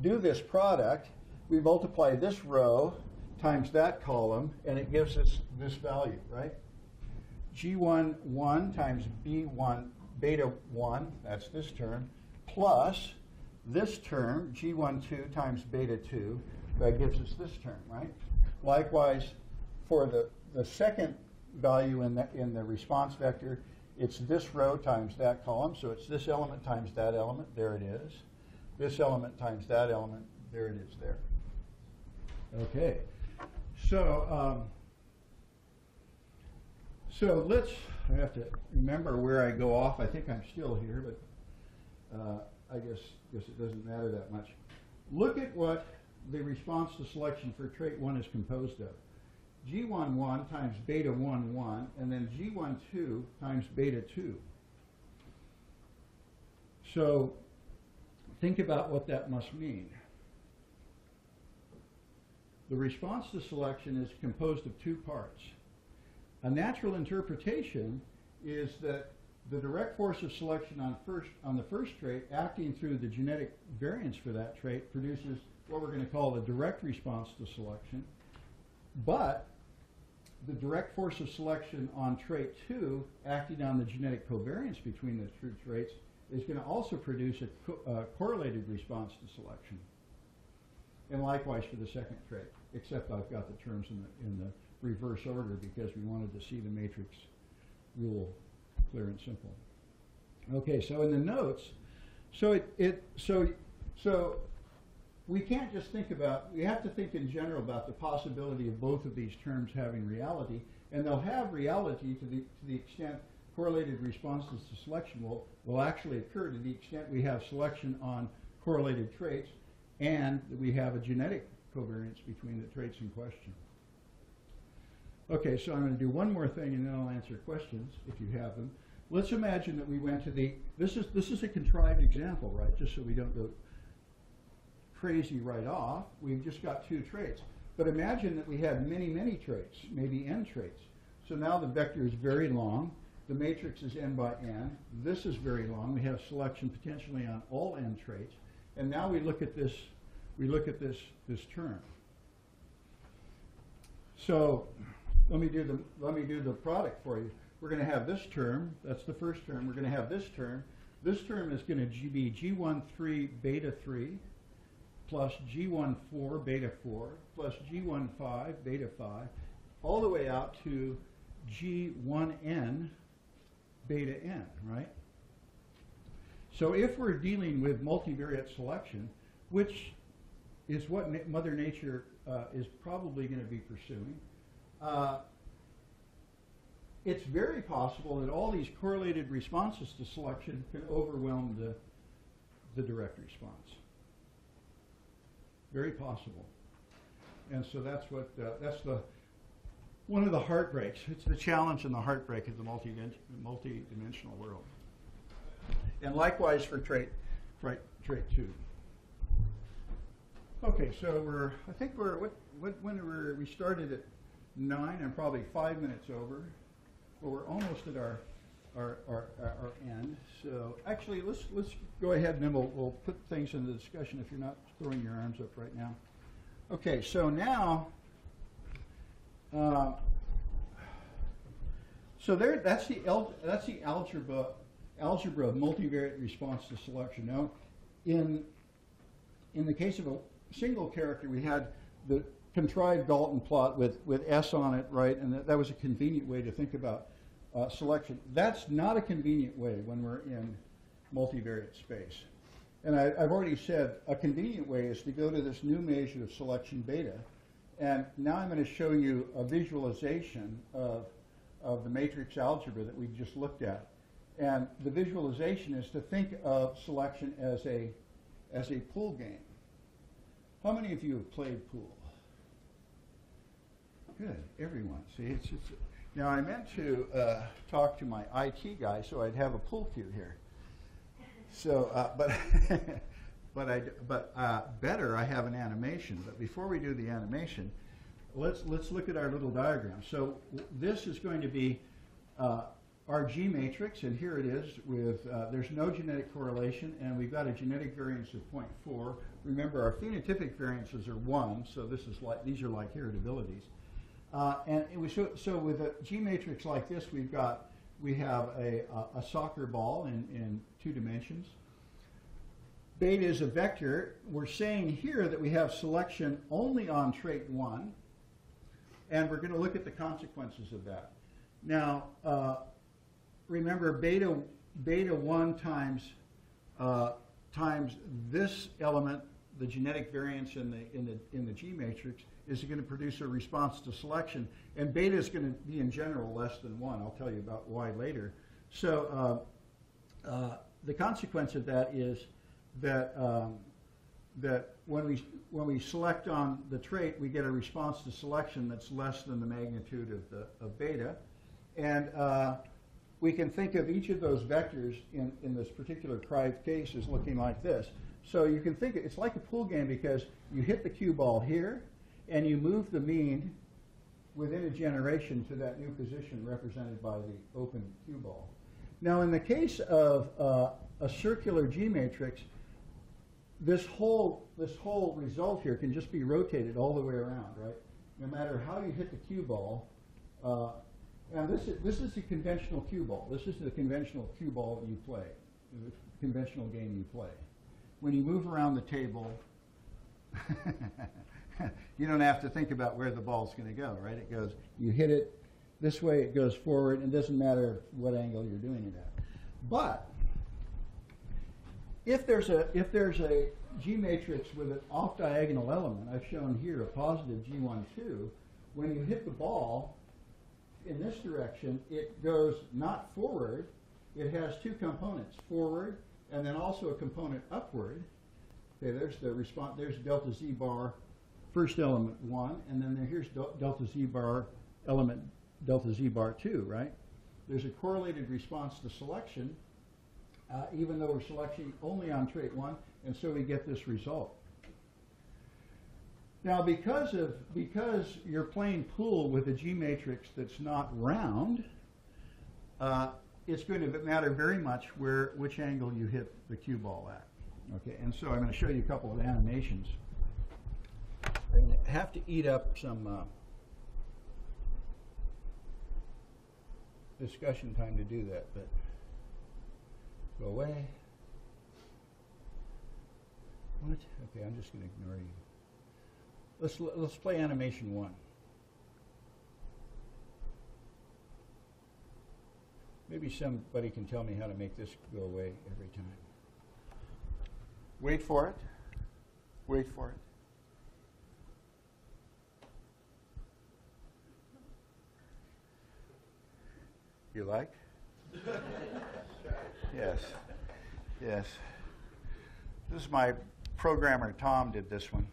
Speaker 1: do this product, we multiply this row times that column, and it gives us this value, right? G1 1 times B1 beta 1, that's this term, plus this term, G1 2 times beta 2, that gives us this term, right? Likewise, for the, the second value in the, in the response vector, it's this row times that column, so it's this element times that element, there it is. This element times that element, there it is there. Okay, so um, so let's. I have to remember where I go off. I think I'm still here, but uh, I guess guess it doesn't matter that much. Look at what the response to selection for trait one is composed of. G11 times beta 1 1, and then G12 times beta 2. So think about what that must mean. The response to selection is composed of two parts. A natural interpretation is that the direct force of selection on, first, on the first trait acting through the genetic variance for that trait produces what we're going to call the direct response to selection. But the direct force of selection on trait 2 acting on the genetic covariance between the two traits is going to also produce a co- correlated response to selection. And likewise for the second trait, except I've got the terms in the, in the reverse order because we wanted to see the matrix rule clear and simple. Okay, so in the notes, so it, it so so we can't just think about we have to think in general about the possibility of both of these terms having reality, and they'll have reality to the to the extent correlated responses to selection will will actually occur to the extent we have selection on correlated traits and that we have a genetic covariance between the traits in question. Okay, so I'm going to do one more thing and then I'll answer questions if you have them. Let's imagine that we went to the, this is, this is a contrived example, right, just so we don't go crazy right off. We've just got two traits. But imagine that we had many, many traits, maybe n traits. So now the vector is very long. The matrix is n by n. This is very long. We have selection potentially on all n traits. And now we look at this, we look at this, this term. So let me do the let me do the product for you. We're going to have this term. That's the first term. We're going to have this term. This term is going to be G13 beta 3 plus G14 beta 4 plus G15 beta 5 all the way out to G1n beta n, right? So if we're dealing with multivariate selection, which is what Mother Nature uh, is probably going to be pursuing, uh, it's very possible that all these correlated responses to selection can overwhelm the, the direct response. Very possible. And so that's what, uh, that's the, one of the heartbreaks. It's the challenge and the heartbreak of the multi multi-dimensional world. And likewise for trait, trait, trait two. Okay, so we're, I think we're, what, what, when were, we started at nine, I'm probably five minutes over. but we're almost at our, our, our, our end. So actually, let's, let's go ahead and then we'll, we'll put things into discussion if you're not throwing your arms up right now. Okay, so now, uh, so there, that's the, el- that's the algebra, algebra of multivariate response to selection. Now, in, in the case of a single character, we had the contrived Galton plot with, with S on it, right? And that, that was a convenient way to think about uh, selection. That's not a convenient way when we're in multivariate space. And I, I've already said a convenient way is to go to this new measure of selection beta. And now I'm going to show you a visualization of, of the matrix algebra that we just looked at. And the visualization is to think of selection as a, as a pool game. How many of you have played pool? Good, everyone. See, it's, it's now I meant to uh, talk to my IT guy so I'd have a pool cue here. So, uh, (laughs) but but I but uh, better I have an animation. But before we do the animation, let's let's look at our little diagram. So this is going to be uh, our G matrix, and here it is. With uh, there's no genetic correlation, and we've got a genetic variance of 0.4. Remember, our phenotypic variances are one, so this is like these are like heritabilities. Uh, and it was so, so with a G matrix like this, we've got we have a, a, a soccer ball in, in two dimensions. Beta is a vector. We're saying here that we have selection only on trait one, and we're going to look at the consequences of that. Now, uh, remember beta beta one times uh, times this element, the genetic variance in the in the in the G matrix, is going to produce a response to selection, and beta is going to be in general less than one. I'll tell you about why later. So uh, uh, the consequence of that is that um, that when we when we select on the trait, we get a response to selection that's less than the magnitude of the of beta, and uh, we can think of each of those vectors in, in this particular Crive case as looking like this. So you can think it's like a pool game because you hit the cue ball here, and you move the mean within a generation to that new position represented by the open cue ball. Now, in the case of uh, a circular G matrix, this whole this whole result here can just be rotated all the way around, right? No matter how you hit the cue ball. Uh, and this is, this is the conventional cue ball. This is the conventional cue ball you play, the conventional game you play. When you move around the table, (laughs) you don't have to think about where the ball's going to go, right? It goes, you hit it this way, it goes forward, and it doesn't matter what angle you're doing it at. But if there's a if there's a G matrix with an off diagonal element, I've shown here a positive G1 2, when you hit the ball in this direction, it goes not forward. It has two components, forward and then also a component upward. Okay, there's the response. There's delta z bar, first element one, and then there, here's del- delta z bar element delta z bar two. Right? There's a correlated response to selection, uh, even though we're selecting only on trait one, and so we get this result. Now, because of because you're playing pool with a G matrix that's not round, uh, it's going to matter very much where which angle you hit the cue ball at. Okay, and so I'm going to show you a couple of animations. To have to eat up some uh, discussion time to do that, but go away. What? Okay, I'm just going to ignore you. Let's let's play animation one. Maybe somebody can tell me how to make this go away every time. Wait for it. Wait for it. You like? (laughs) yes. Yes. This is my programmer, Tom, did this one.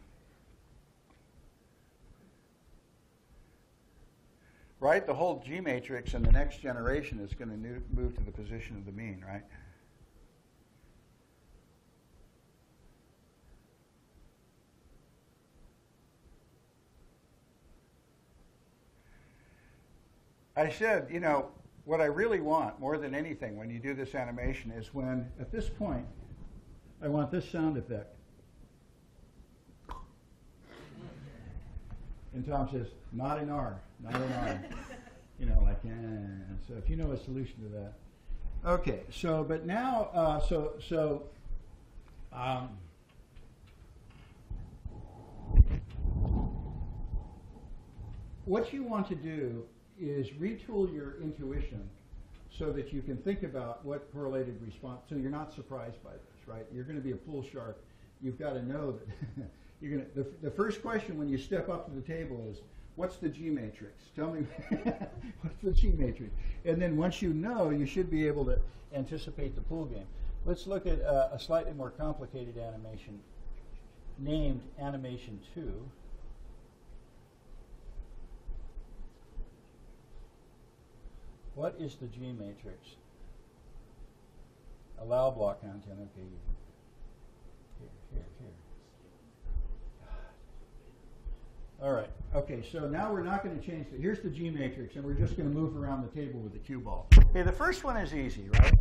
Speaker 1: Right? The whole G matrix in the next generation is going to move to the position of the mean, right? I said, you know, what I really want more than anything when you do this animation is when, at this point, I want this sound effect. And Tom says, not in R, not in R. (laughs) you know, like, eh. So if you know a solution to that. Okay, so, but now, uh, so, so, um, what you want to do is retool your intuition so that you can think about what correlated response, so you're not surprised by this, right? You're going to be a pool shark. You've got to know that (laughs) you're to, the, the first question when you step up to the table is, what's the G matrix? Tell me, (laughs) what's the G matrix? And then once you know, you should be able to anticipate the pool game. Let's look at uh, a slightly more complicated animation named Animation 2. What is the G matrix? Allow block content. Okay. Here, here, here. All right. Okay, so now we're not going to change the. Here's the G matrix, and we're just going to move around the table with the cue ball. Okay, the first one is easy, right?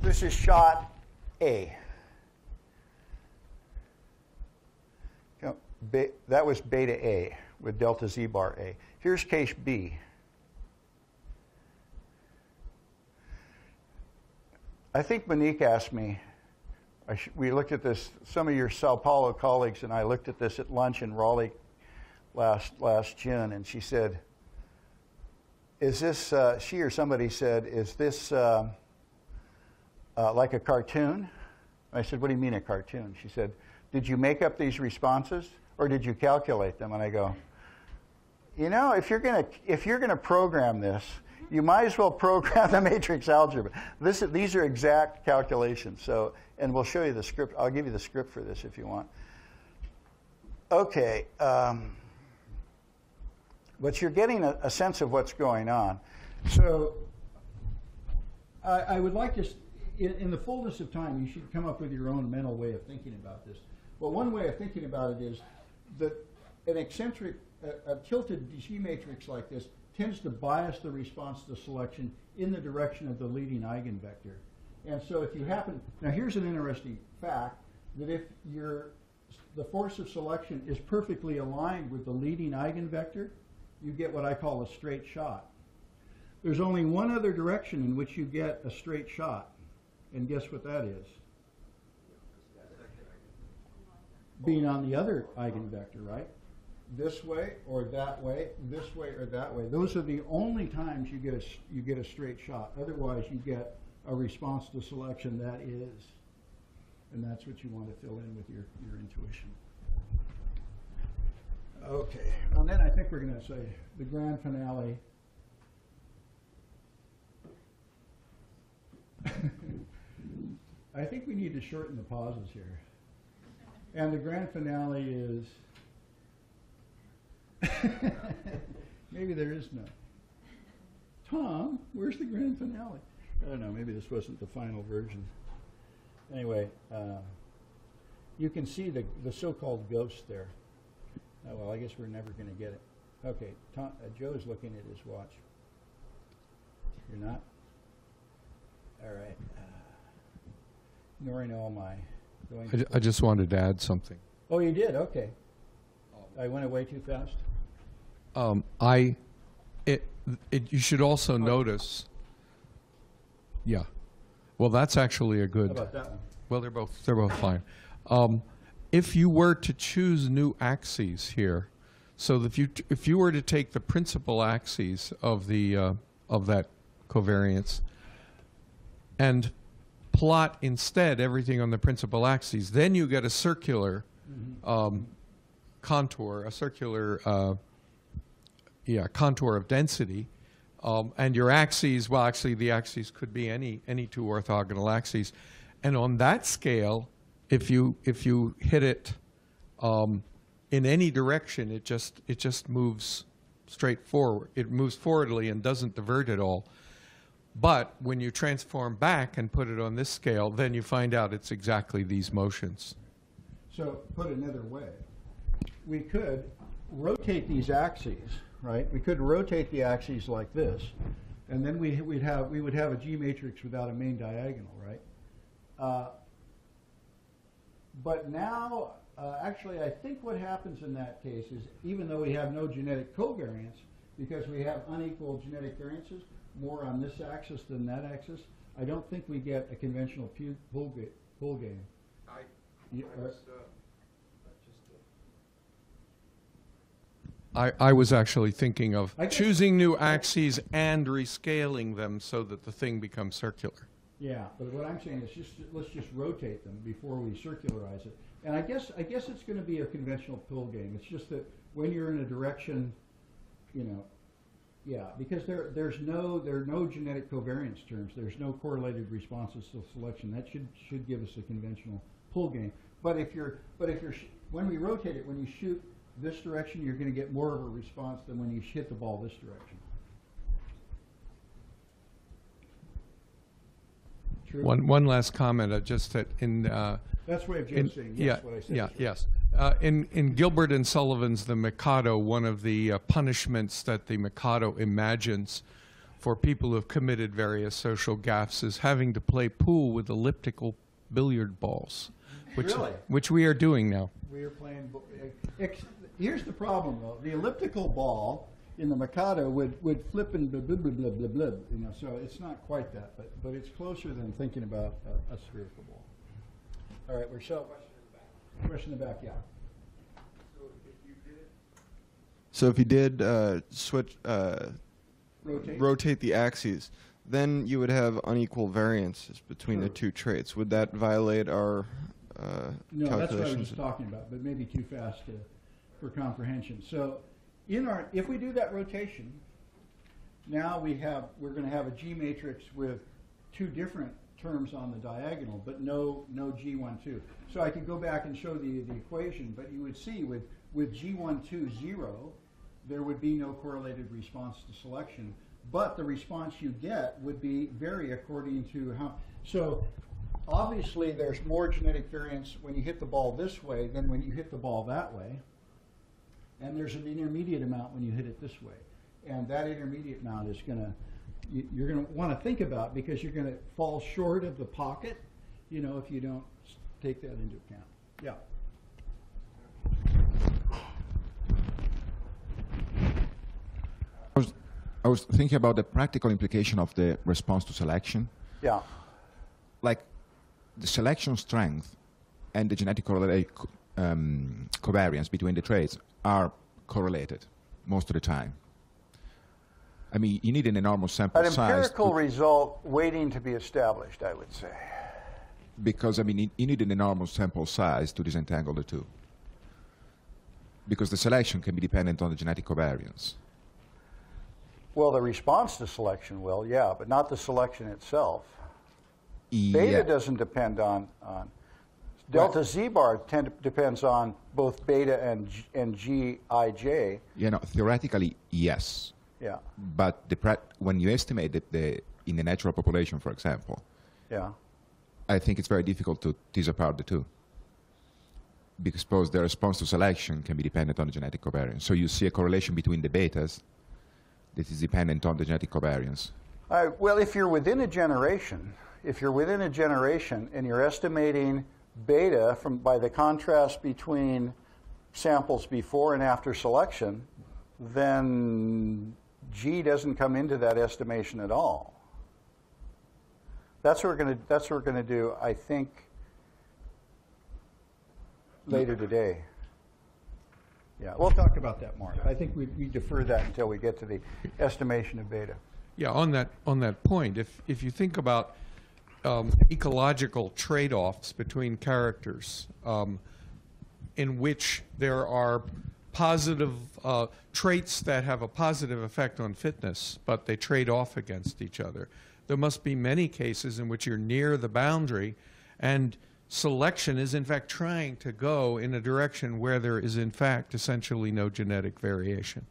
Speaker 1: This is shot A. That was beta A with delta Z bar A. Here's case B. I think Monique asked me, we looked at this, some of your Sao Paulo colleagues and I looked at this at lunch in Raleigh last, last June, and she said, Is this, uh, she or somebody said, Is this uh, uh, like a cartoon? I said, What do you mean a cartoon? She said, Did you make up these responses or did you calculate them? And I go, You know, if you're going to program this, you might as well program (laughs) the matrix algebra. This, these are exact calculations. So, and we'll show you the script. I'll give you the script for this if you want. Okay. Um, but you're getting a, a, sense of what's going on. So I, I would like to, in, in, the fullness of time, you should come up with your own mental way of thinking about this. But one way of thinking about it is that an eccentric, a, a tilted G matrix like this tends to bias the response to selection in the direction of the leading eigenvector. And so if you happen, now here's an interesting fact, that if your, the force of selection is perfectly aligned with the leading eigenvector, you get what I call a straight shot. There's only one other direction in which you get a straight shot. And guess what that is? Being on the other eigenvector, right? This way or that way, this way or that way. Those are the only times you get a, you get a straight shot. Otherwise, you get a response to selection that is And that's what you want to fill in with your, your intuition. Okay, and then I think we're going to say the grand finale. (laughs) I think we need to shorten the pauses here. And the grand finale is, (laughs) maybe there is none. Tom, where's the grand finale? I don't know, maybe this wasn't the final version. Anyway, uh, you can see the, the so-called ghost there. Oh, well, I guess we're never going to get it. Okay, Tom, uh, Joe's looking at his watch. You're not? All right. Uh, ignoring all my going.
Speaker 6: I, ju- I just wanted to add something.
Speaker 1: Oh, you did? Okay. I went away too fast?
Speaker 6: Um, I, it, it, you should also
Speaker 1: Oh.
Speaker 6: notice, yeah. Well, that's actually a
Speaker 1: How
Speaker 6: good.
Speaker 1: about that one?
Speaker 6: Well, they're both they're both fine. Um, if you were to choose new axes here, so if you t- if you were to take the principal axes of the uh, of that covariance and plot instead everything on the principal axes, then you get a circular um, contour, a circular uh, yeah contour of density. Um, and your axes, well, actually, the axes could be any any two orthogonal axes, and on that scale, if you if you hit it um, in any direction, it just it just moves straight forward. It moves forwardly and doesn't divert at all. But when you transform back and put it on this scale, then you find out it's exactly these motions.
Speaker 1: So, put another way, we could rotate these axes, right? We could rotate the axes like this, and then we, we'd have, we would have a G matrix without a main diagonal, right? Uh, But now, uh, actually, I think what happens in that case is, even though we have no genetic covariance, because we have unequal genetic variances, more on this axis than that axis, I don't think we get a conventional pu- pull, ga- pull game.
Speaker 2: I,
Speaker 1: You-
Speaker 2: I
Speaker 1: uh,
Speaker 2: was, uh, uh,
Speaker 6: I, I was actually thinking of choosing new axes and rescaling them so that the thing becomes circular.
Speaker 1: Yeah, but what I'm saying is just, let's just rotate them before we circularize it. And I guess, I guess it's gonna be a conventional pill game. It's just that when you're in a direction, you know, yeah, because there, there's no, there are no genetic covariance terms. There's no correlated responses to selection. That should, should give us a conventional pull game. But if you're, but if you're, when we rotate it, when you shoot this direction, you're gonna get more of a response than when you hit the ball this direction.
Speaker 6: One, one last comment, uh, just that in, uh,
Speaker 1: That's way of
Speaker 6: in-
Speaker 1: saying
Speaker 6: yeah,
Speaker 1: yes, what I said.
Speaker 6: yeah,
Speaker 1: right.
Speaker 6: yes. Uh, in, in Gilbert and Sullivan's The Mikado, one of the uh, punishments that the Mikado imagines for people who have committed various social gaffes is having to play pool with elliptical billiard balls, which,
Speaker 1: Really?
Speaker 6: which we are doing now.
Speaker 1: We are playing. Here's the problem, though. The elliptical ball in the Mikado would, would flip and blah, blah, blah, blah, blah, blah, you know, so it's not quite that, but, but it's closer than thinking about a, a spherical ball. All right, we're so. Question in the back, Question in the back, yeah.
Speaker 2: so if you did,
Speaker 10: So if you did uh, switch, uh,
Speaker 1: Rotate.
Speaker 10: rotate the axes, then you would have unequal variances between the two traits. Would that violate our uh,
Speaker 1: No, that's what I was just talking about, but maybe too fast to, for comprehension. So, in our, if we do that rotation, now we have, we're gonna have a G matrix with two different terms on the diagonal, but no, no G12. So I could go back and show the, the equation, but you would see with, with G one two zero, there would be no correlated response to selection. But the response you get would be vary according to how, so obviously there's more genetic variance when you hit the ball this way than when you hit the ball that way. And there's an intermediate amount when you hit it this way. And that intermediate amount is gonna, you, you're gonna wanna think about because you're gonna fall short of the pocket, you know, if you don't take that into account. Yeah.
Speaker 4: I was, I was thinking about the practical implication of the response to selection.
Speaker 1: Yeah.
Speaker 4: Like the selection strength and the genetic correlate, um, covariance between the traits are correlated most of the time. I mean, you need an enormous sample
Speaker 1: An
Speaker 4: size.
Speaker 1: empirical
Speaker 4: to-
Speaker 1: result waiting to be established, I would say.
Speaker 4: Because, I mean, you- need an enormous sample size to disentangle the two. Because the selection can be dependent on the genetic covariance.
Speaker 1: Well, the response to selection will, yeah, but not the selection itself. Beta doesn't depend on, on delta z bar tend, depends on both beta and G, and gij.
Speaker 4: You know, theoretically, yes.
Speaker 1: Yeah,
Speaker 4: But the when you estimate the, the, in the natural population, for example,
Speaker 1: yeah.
Speaker 4: I think it's very difficult to tease apart the two. Because suppose the response to selection can be dependent on the genetic covariance. So you see a correlation between the betas that is dependent on the genetic covariance.
Speaker 1: Right, well, if you're within a generation, if you're within a generation and you're estimating beta from by the contrast between samples before and after selection, then G doesn't come into that estimation at all. That's what we're going to that's what we're to do, I think, later today. Yeah, we'll talk about that more. I think we, we defer that until we get to the estimation of beta.
Speaker 6: Yeah, on that on that point, if if you think about um, ecological trade-offs between characters, um, in which there are positive uh, traits that have a positive effect on fitness, but they trade off against each other. There must be many cases in which you're near the boundary, and selection is in fact trying to go in a direction where there is in fact essentially no genetic variation.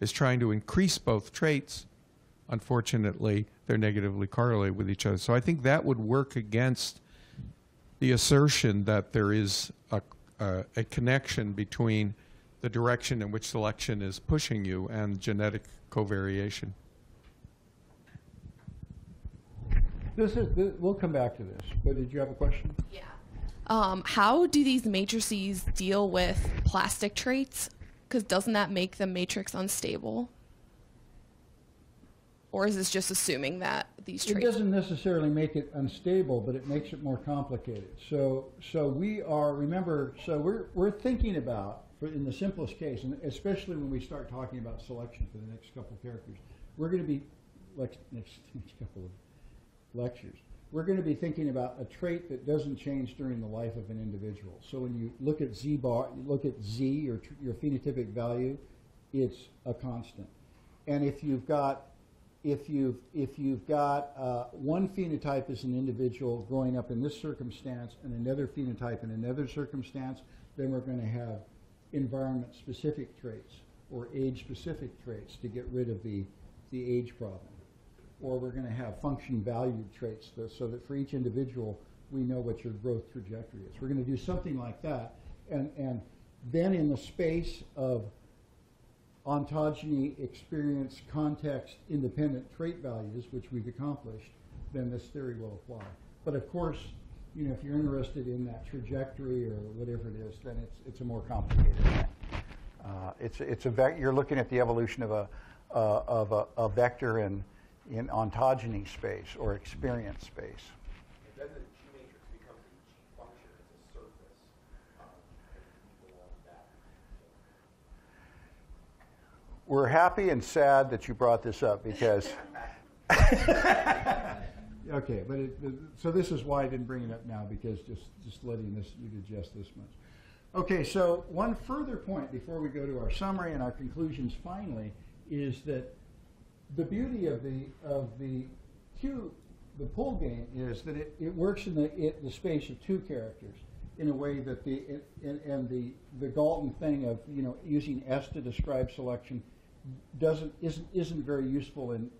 Speaker 6: It's trying to increase both traits unfortunately, they're negatively correlated with each other. So I think that would work against the assertion that there is a, a, a connection between the direction in which selection is pushing you and genetic covariation.
Speaker 1: This is, th- we'll come back to this, but did you have a question?
Speaker 11: Yeah. Um, how do these matrices deal with plastic traits? Because doesn't that make the matrix unstable? Or is this just assuming that these
Speaker 1: It doesn't necessarily make it unstable, but it makes it more complicated. So, so we are, remember, so we're, we're thinking about, for in the simplest case, and especially when we start talking about selection for the next couple of characters, we're going to be, next, (laughs) next couple of lectures, we're going to be thinking about a trait that doesn't change during the life of an individual. So when you look at Z bar, you look at Z, your, your phenotypic value, it's a constant. And if you've got if you've if you've got uh, one phenotype as an individual growing up in this circumstance and another phenotype in another circumstance, then we're going to have environment-specific traits or age-specific traits to get rid of the the age problem, or we're going to have function-valued traits so that for each individual we know what your growth trajectory is. We're going to do something like that, and and then in the space of ontogeny, experience, context, independent trait values, which we've accomplished, then this theory will apply. But of course, you know, if you're interested in that trajectory or whatever it is, then it's, it's a more complicated thing. Uh, it's, it's a vec- you're looking at the evolution of a, uh, of a, a vector in, in ontogeny space or experience space.
Speaker 9: Then the G matrix becomes a G function as a surface, um, and people want that.
Speaker 1: We're happy and sad that you brought this up because. (laughs) okay, but it, so this is why I didn't bring it up now because just just letting this you digest this much. Okay, so one further point before we go to our summary and our conclusions finally is that the beauty of the of the cue the pull game is that it, it works in the it, the space of two characters in a way that the it, and, and the the Galton thing of you know using S to describe selection doesn't isn't isn't very useful in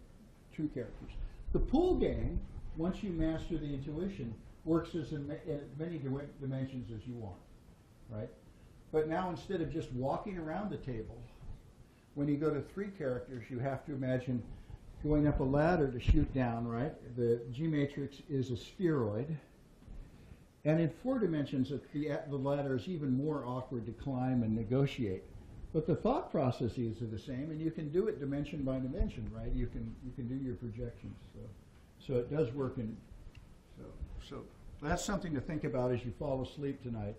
Speaker 1: two characters. The pool game, once you master the intuition, works as in, in many dimensions as you want, right? But now instead of just walking around the table, when you go to three characters, you have to imagine going up a ladder to shoot down, right? The G matrix is a spheroid. And in four dimensions, the, the ladder is even more awkward to climb and negotiate. But the thought processes are the same, and you can do it dimension by dimension, right? You can you can do your projections. So, so it does work in. So so that's something to think about as you fall asleep tonight.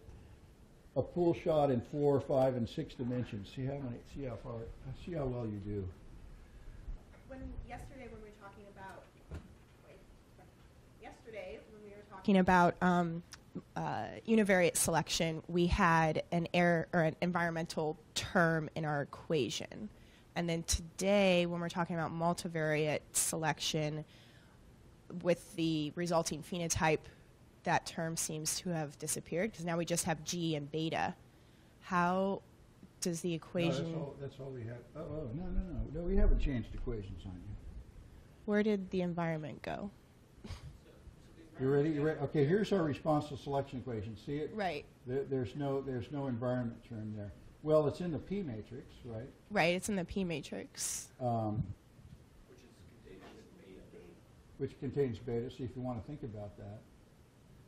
Speaker 1: A pool shot in four, five, and six dimensions. See how many. See how far. See how well you do.
Speaker 12: When, yesterday when we were talking about, wait, yesterday when we were talking talking about um, uh, univariate selection, we had an air or an environmental term in our equation. And then today, when we're talking about multivariate selection, with the resulting phenotype, that term seems to have disappeared because now we just have G and beta. How does the
Speaker 1: No,
Speaker 12: equation?
Speaker 1: that's all, that's all we have. Oh, oh, no, no, no, no, we haven't changed equations on you.
Speaker 12: Where did the environment go?
Speaker 1: You ready? You ready? Okay, here's our response to selection equation. See it?
Speaker 12: Right.
Speaker 1: There, there's no, there's no environment term there. Well, it's in the P matrix, right?
Speaker 12: Right, it's in the P matrix.
Speaker 1: Um, which contains beta, so if you want to think about that.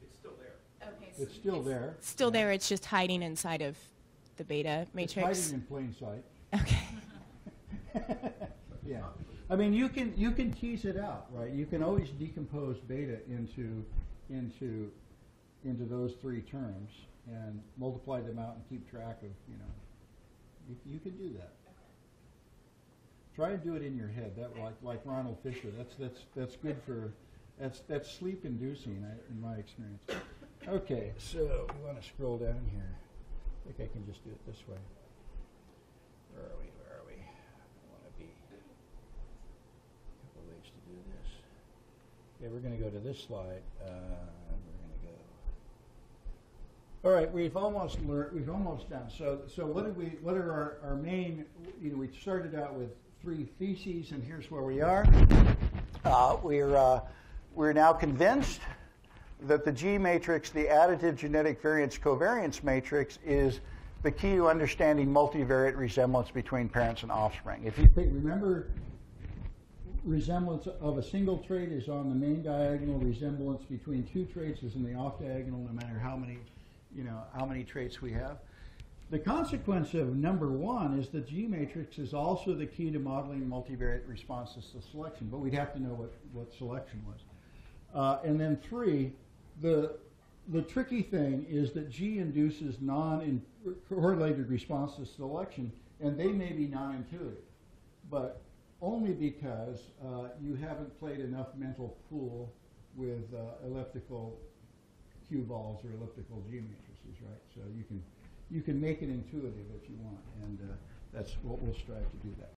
Speaker 9: It's still there.
Speaker 12: Okay.
Speaker 1: It's still there.
Speaker 12: Still there, it's just hiding inside of the beta matrix.
Speaker 1: It's
Speaker 12: matrix.
Speaker 1: hiding in plain sight.
Speaker 12: Okay. (laughs)
Speaker 1: Yeah. I mean, you can, you can tease it out, right? You can always decompose beta into, into, into those three terms and multiply them out and keep track of, you know, you, you can do that. Try and do it in your head, that like, like Ronald Fisher, that's, that's, that's good for, that's, that's sleep inducing, I- in my experience. Okay, so we want to scroll down here. I think I can just do it this way. Where are we, where are we? I want to be, couple ways to do this. Okay, we're going to go to this slide. Uh. All right, we've almost learned. We've almost done. So, so what did we? What are our, our main? You know, we started out with three theses, and here's where we are. Uh, we're uh, we're now convinced that the G matrix, the additive genetic variance covariance matrix, is the key to understanding multivariate resemblance between parents and offspring. If you think, remember, resemblance of a single trait is on the main diagonal. Resemblance between two traits is in the off diagonal, no matter how many, you know, how many traits we have. The consequence of number one is the G matrix is also the key to modeling multivariate responses to selection, but we'd have to know what, what selection was. Uh, and then three, the the tricky thing is that G induces non-correlated responses to selection, and they may be non-intuitive, but only because uh, you haven't played enough mental pool with uh, elliptical cue balls or elliptical G matrices, right? So you can you can make it intuitive if you want, and uh, that's what we'll strive to do that.